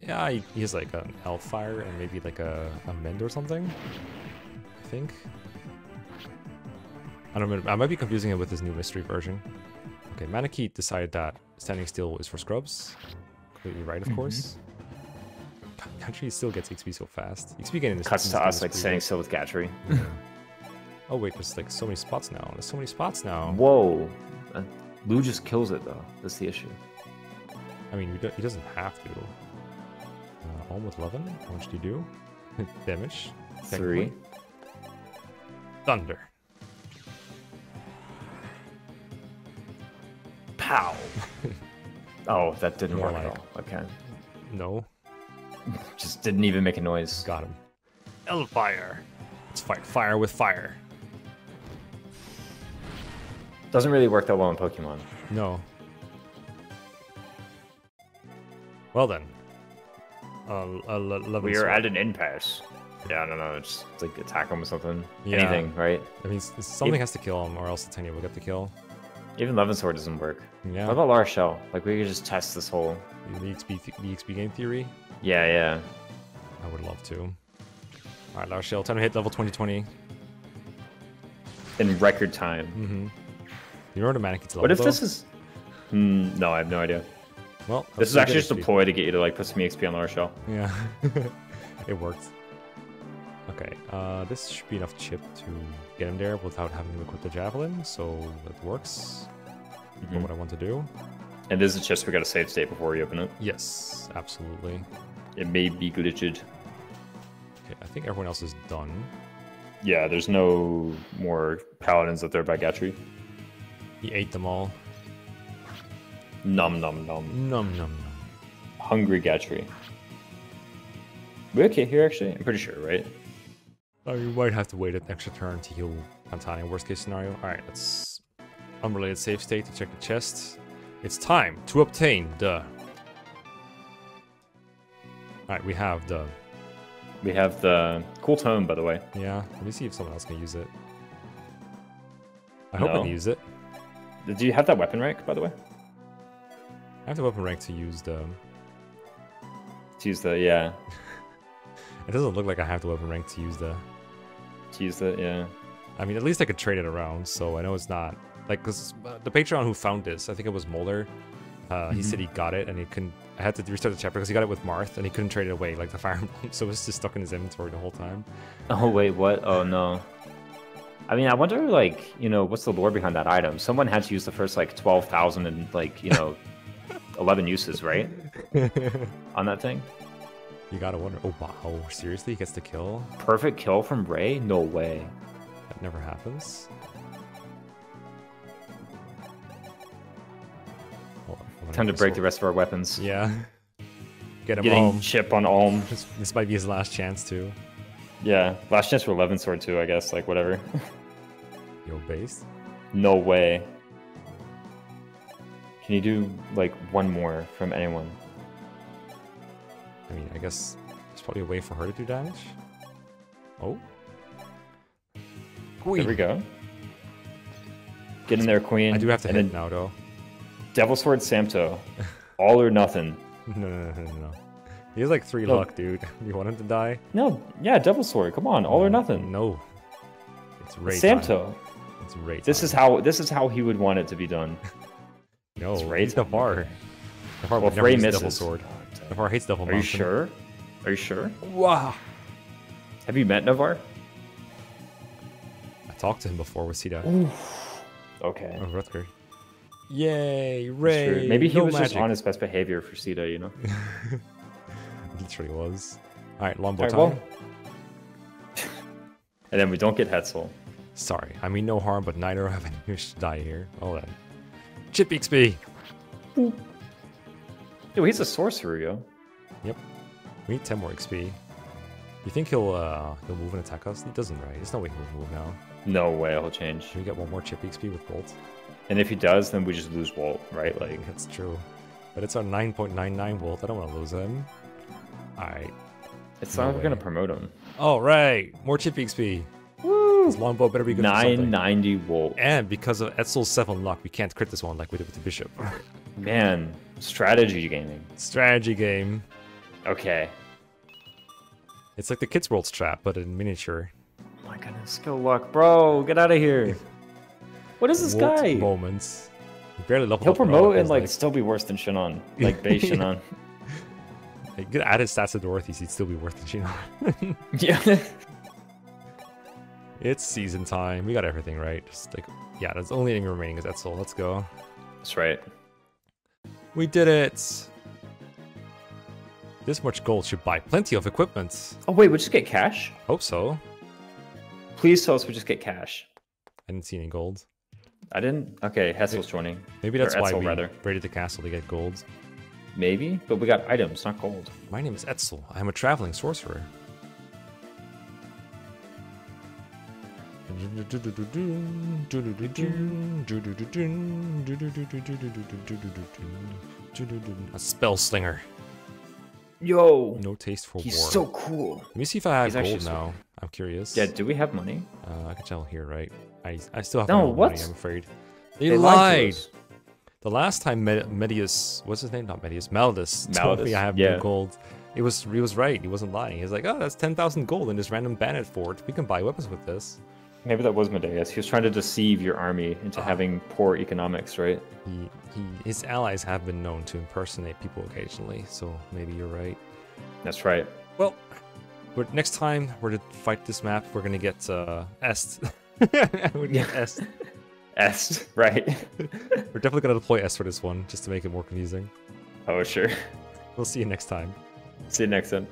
yeah, he, has like an elf fire and maybe like a, a mend or something. I think. I don't know. I might be confusing it with his new mystery version. Okay, Manakete decided that standing still is for scrubs. Completely right, of Mhm. course. Country still gets XP so fast. XP getting this Cuts to us like standing still with Gatrie. Oh wait, there's like so many spots now. There's so many spots now. Whoa. Uh, Lou just kills it though. That's the issue. I mean, he do- he doesn't have to. Uh, almost 11. How much do you do? Damage. Three. Thunder. Pow. oh, that didn't More work like- at all. Okay. No. Just didn't even make a noise. Got him. Elfire. Let's fight fire with fire. Doesn't really work that well in Pokemon. No. Well then. Uh, uh, We are at an impasse. Yeah, I don't know. Just like attack him with something. Yeah. Anything, right? I mean, something has to kill him, or else Titania will get the kill. Even Levin Sword doesn't work. Yeah. What about L'Arachel? Like we could just test this whole. The EXP, th- the EXP game theory. Yeah, yeah. I would love to. All right, L'Arachel, time to hit level 2020. In record time. Mm-hmm. You remember the Manakete's level, What if though? this is? Hmm, no, I have no idea. Well, This is actually just a ploy to get you to like put some EXP on L'Arachel. Yeah. it worked. Okay, uh, this should be enough chip to get him there without having to equip the javelin, so it works for Mhm. what I want to do. And this is just we gotta save state before we open it. Yes, absolutely. It may be glitched. Okay, I think everyone else is done. Yeah, there's no more paladins up there by Gatrie. He ate them all. Num num num. Num num num. Hungry Gatrie. We okay here actually? I'm pretty sure, right? Oh, you might have to wait an extra turn to heal Pantania, worst case scenario. Alright, let's unrelated save state to check the chest. It's time to obtain the Alright, we have the We have the cool tome, by the way. yeah, let me see if someone else can use it. I hope I No. can use it. Do you have that weapon rank, by the way? I have the weapon rank to use the To use the yeah. it doesn't look like I have the weapon rank to use the To use the yeah. I mean, at least I could trade it around, so I know it's not like because the Patreon who found this, I think it was Mulder. Uh, He Mhm. said he got it, and he couldn't. I had to restart the chapter because he got it with Marth, and he couldn't trade it away like the fire emblem, so it was just stuck in his inventory the whole time. Oh wait, what? Oh no. I mean, I wonder, like, you know, what's the lore behind that item? Someone had to use the first like twelve thousand and like, you know, eleven uses, right, on that thing. you gotta wonder. Oh wow, seriously, he gets the kill? Perfect kill from Ray? No way. That never happens. Time to break the rest of our weapons. Yeah. Get him Getting home. chip on Alm. This, this might be his last chance too. Yeah, last chance for eleven sword too, I guess. Like whatever. Yo, base. no way. Can you do like one more from anyone? I mean, I guess there's probably a way for her to do damage. Oh. Queen. There we go. Get in there, Queen. I do have to and hit then now, though. Devil Sword Samto. All or nothing. No, no, no, no, no. He has like three No. luck, dude. You want him to die? No, yeah, Devil Sword. Come on, all or nothing. No. It's raid time. Samto. It's raid This time. is how this is how he would want it to be done. No, it's raid he's Well, would if never Ray misses. Devil Sword. Navarre hates Devil Are you Mountain. sure? Are you sure? Wow. Have you met Navarre? I talked to him before with Sita. Okay. Oh, Rutger. Yay, That's Ray. Maybe he no was just on his best behavior for Sita, you know? Literally was. Alright, longbow Alright, time. well. and then we don't get Etzel. Sorry, I mean no harm, but neither of any wish to die here. Oh then. Chip XP! Yo, he's a sorcerer, yo. Yep. We need 10 more XP. You think he'll uh he'll move and attack us? He doesn't, right? There's no way he'll move now. No way he'll change. Should we get one more chip XP with Wolt? And if he does, then we just lose Wolt, right? Like, that's true. But it's our 9.99 Wolt. I don't want to lose him. Alright. it's No not gonna promote him. Oh, Alright! More chip XP. Woo! This longbow better be good for 990 Wolt. And because of Etzel's 7 luck, we can't crit this one like we did with the Bishop. Man, strategy gaming. Strategy game. Okay. It's like the Kids World's trap, but in miniature. Oh my goodness, skill luck, bro. Get out of here. What is this What guy? Moments. He barely leveled He'll up at all, promote and feels like still be worse than Shinon. Like base Shinon. Like, good added stats to Dorothy's, he'd still be worth the Shinon. yeah. it's season time. We got everything right. Just like, yeah, that's the only thing remaining is Etzel. Let's go. That's right. We did it. This much gold should buy plenty of equipment. Oh wait, we just get cash? Hope so. Please tell us we just get cash. I didn't see any gold. I didn't. Okay, Etzel's joining. Maybe Or that's why Etzel, we rather. raided the castle to get gold. Maybe, but we got items, not gold. My name is Etzel. I am a traveling sorcerer. A spell slinger. Yo. No taste for He's war. so cool. Let me see if I have He's gold now. I'm curious. Yeah, do we have money? Uh, I can tell here, right? I I still have No, no, what? money. I'm afraid. They, They lied. to us. The last time Med- Medeus, what's his name? Not Medeus, Maldus told me I have yeah. no gold. It was he was right. He wasn't lying. He was like, oh, that's ten thousand gold in this random bandit fort. We can buy weapons with this. Maybe that was Medeus. He was trying to deceive your army into Ah. having poor economics, right? He he his allies have been known to impersonate people occasionally. So maybe you're right. That's right. Well, but next time we're to fight this map, we're gonna get uh, Est. we're gonna get Est. S, right? We're definitely gonna deploy S for this one, just to make it more confusing. oh, sure. We'll see you next time. See you next time.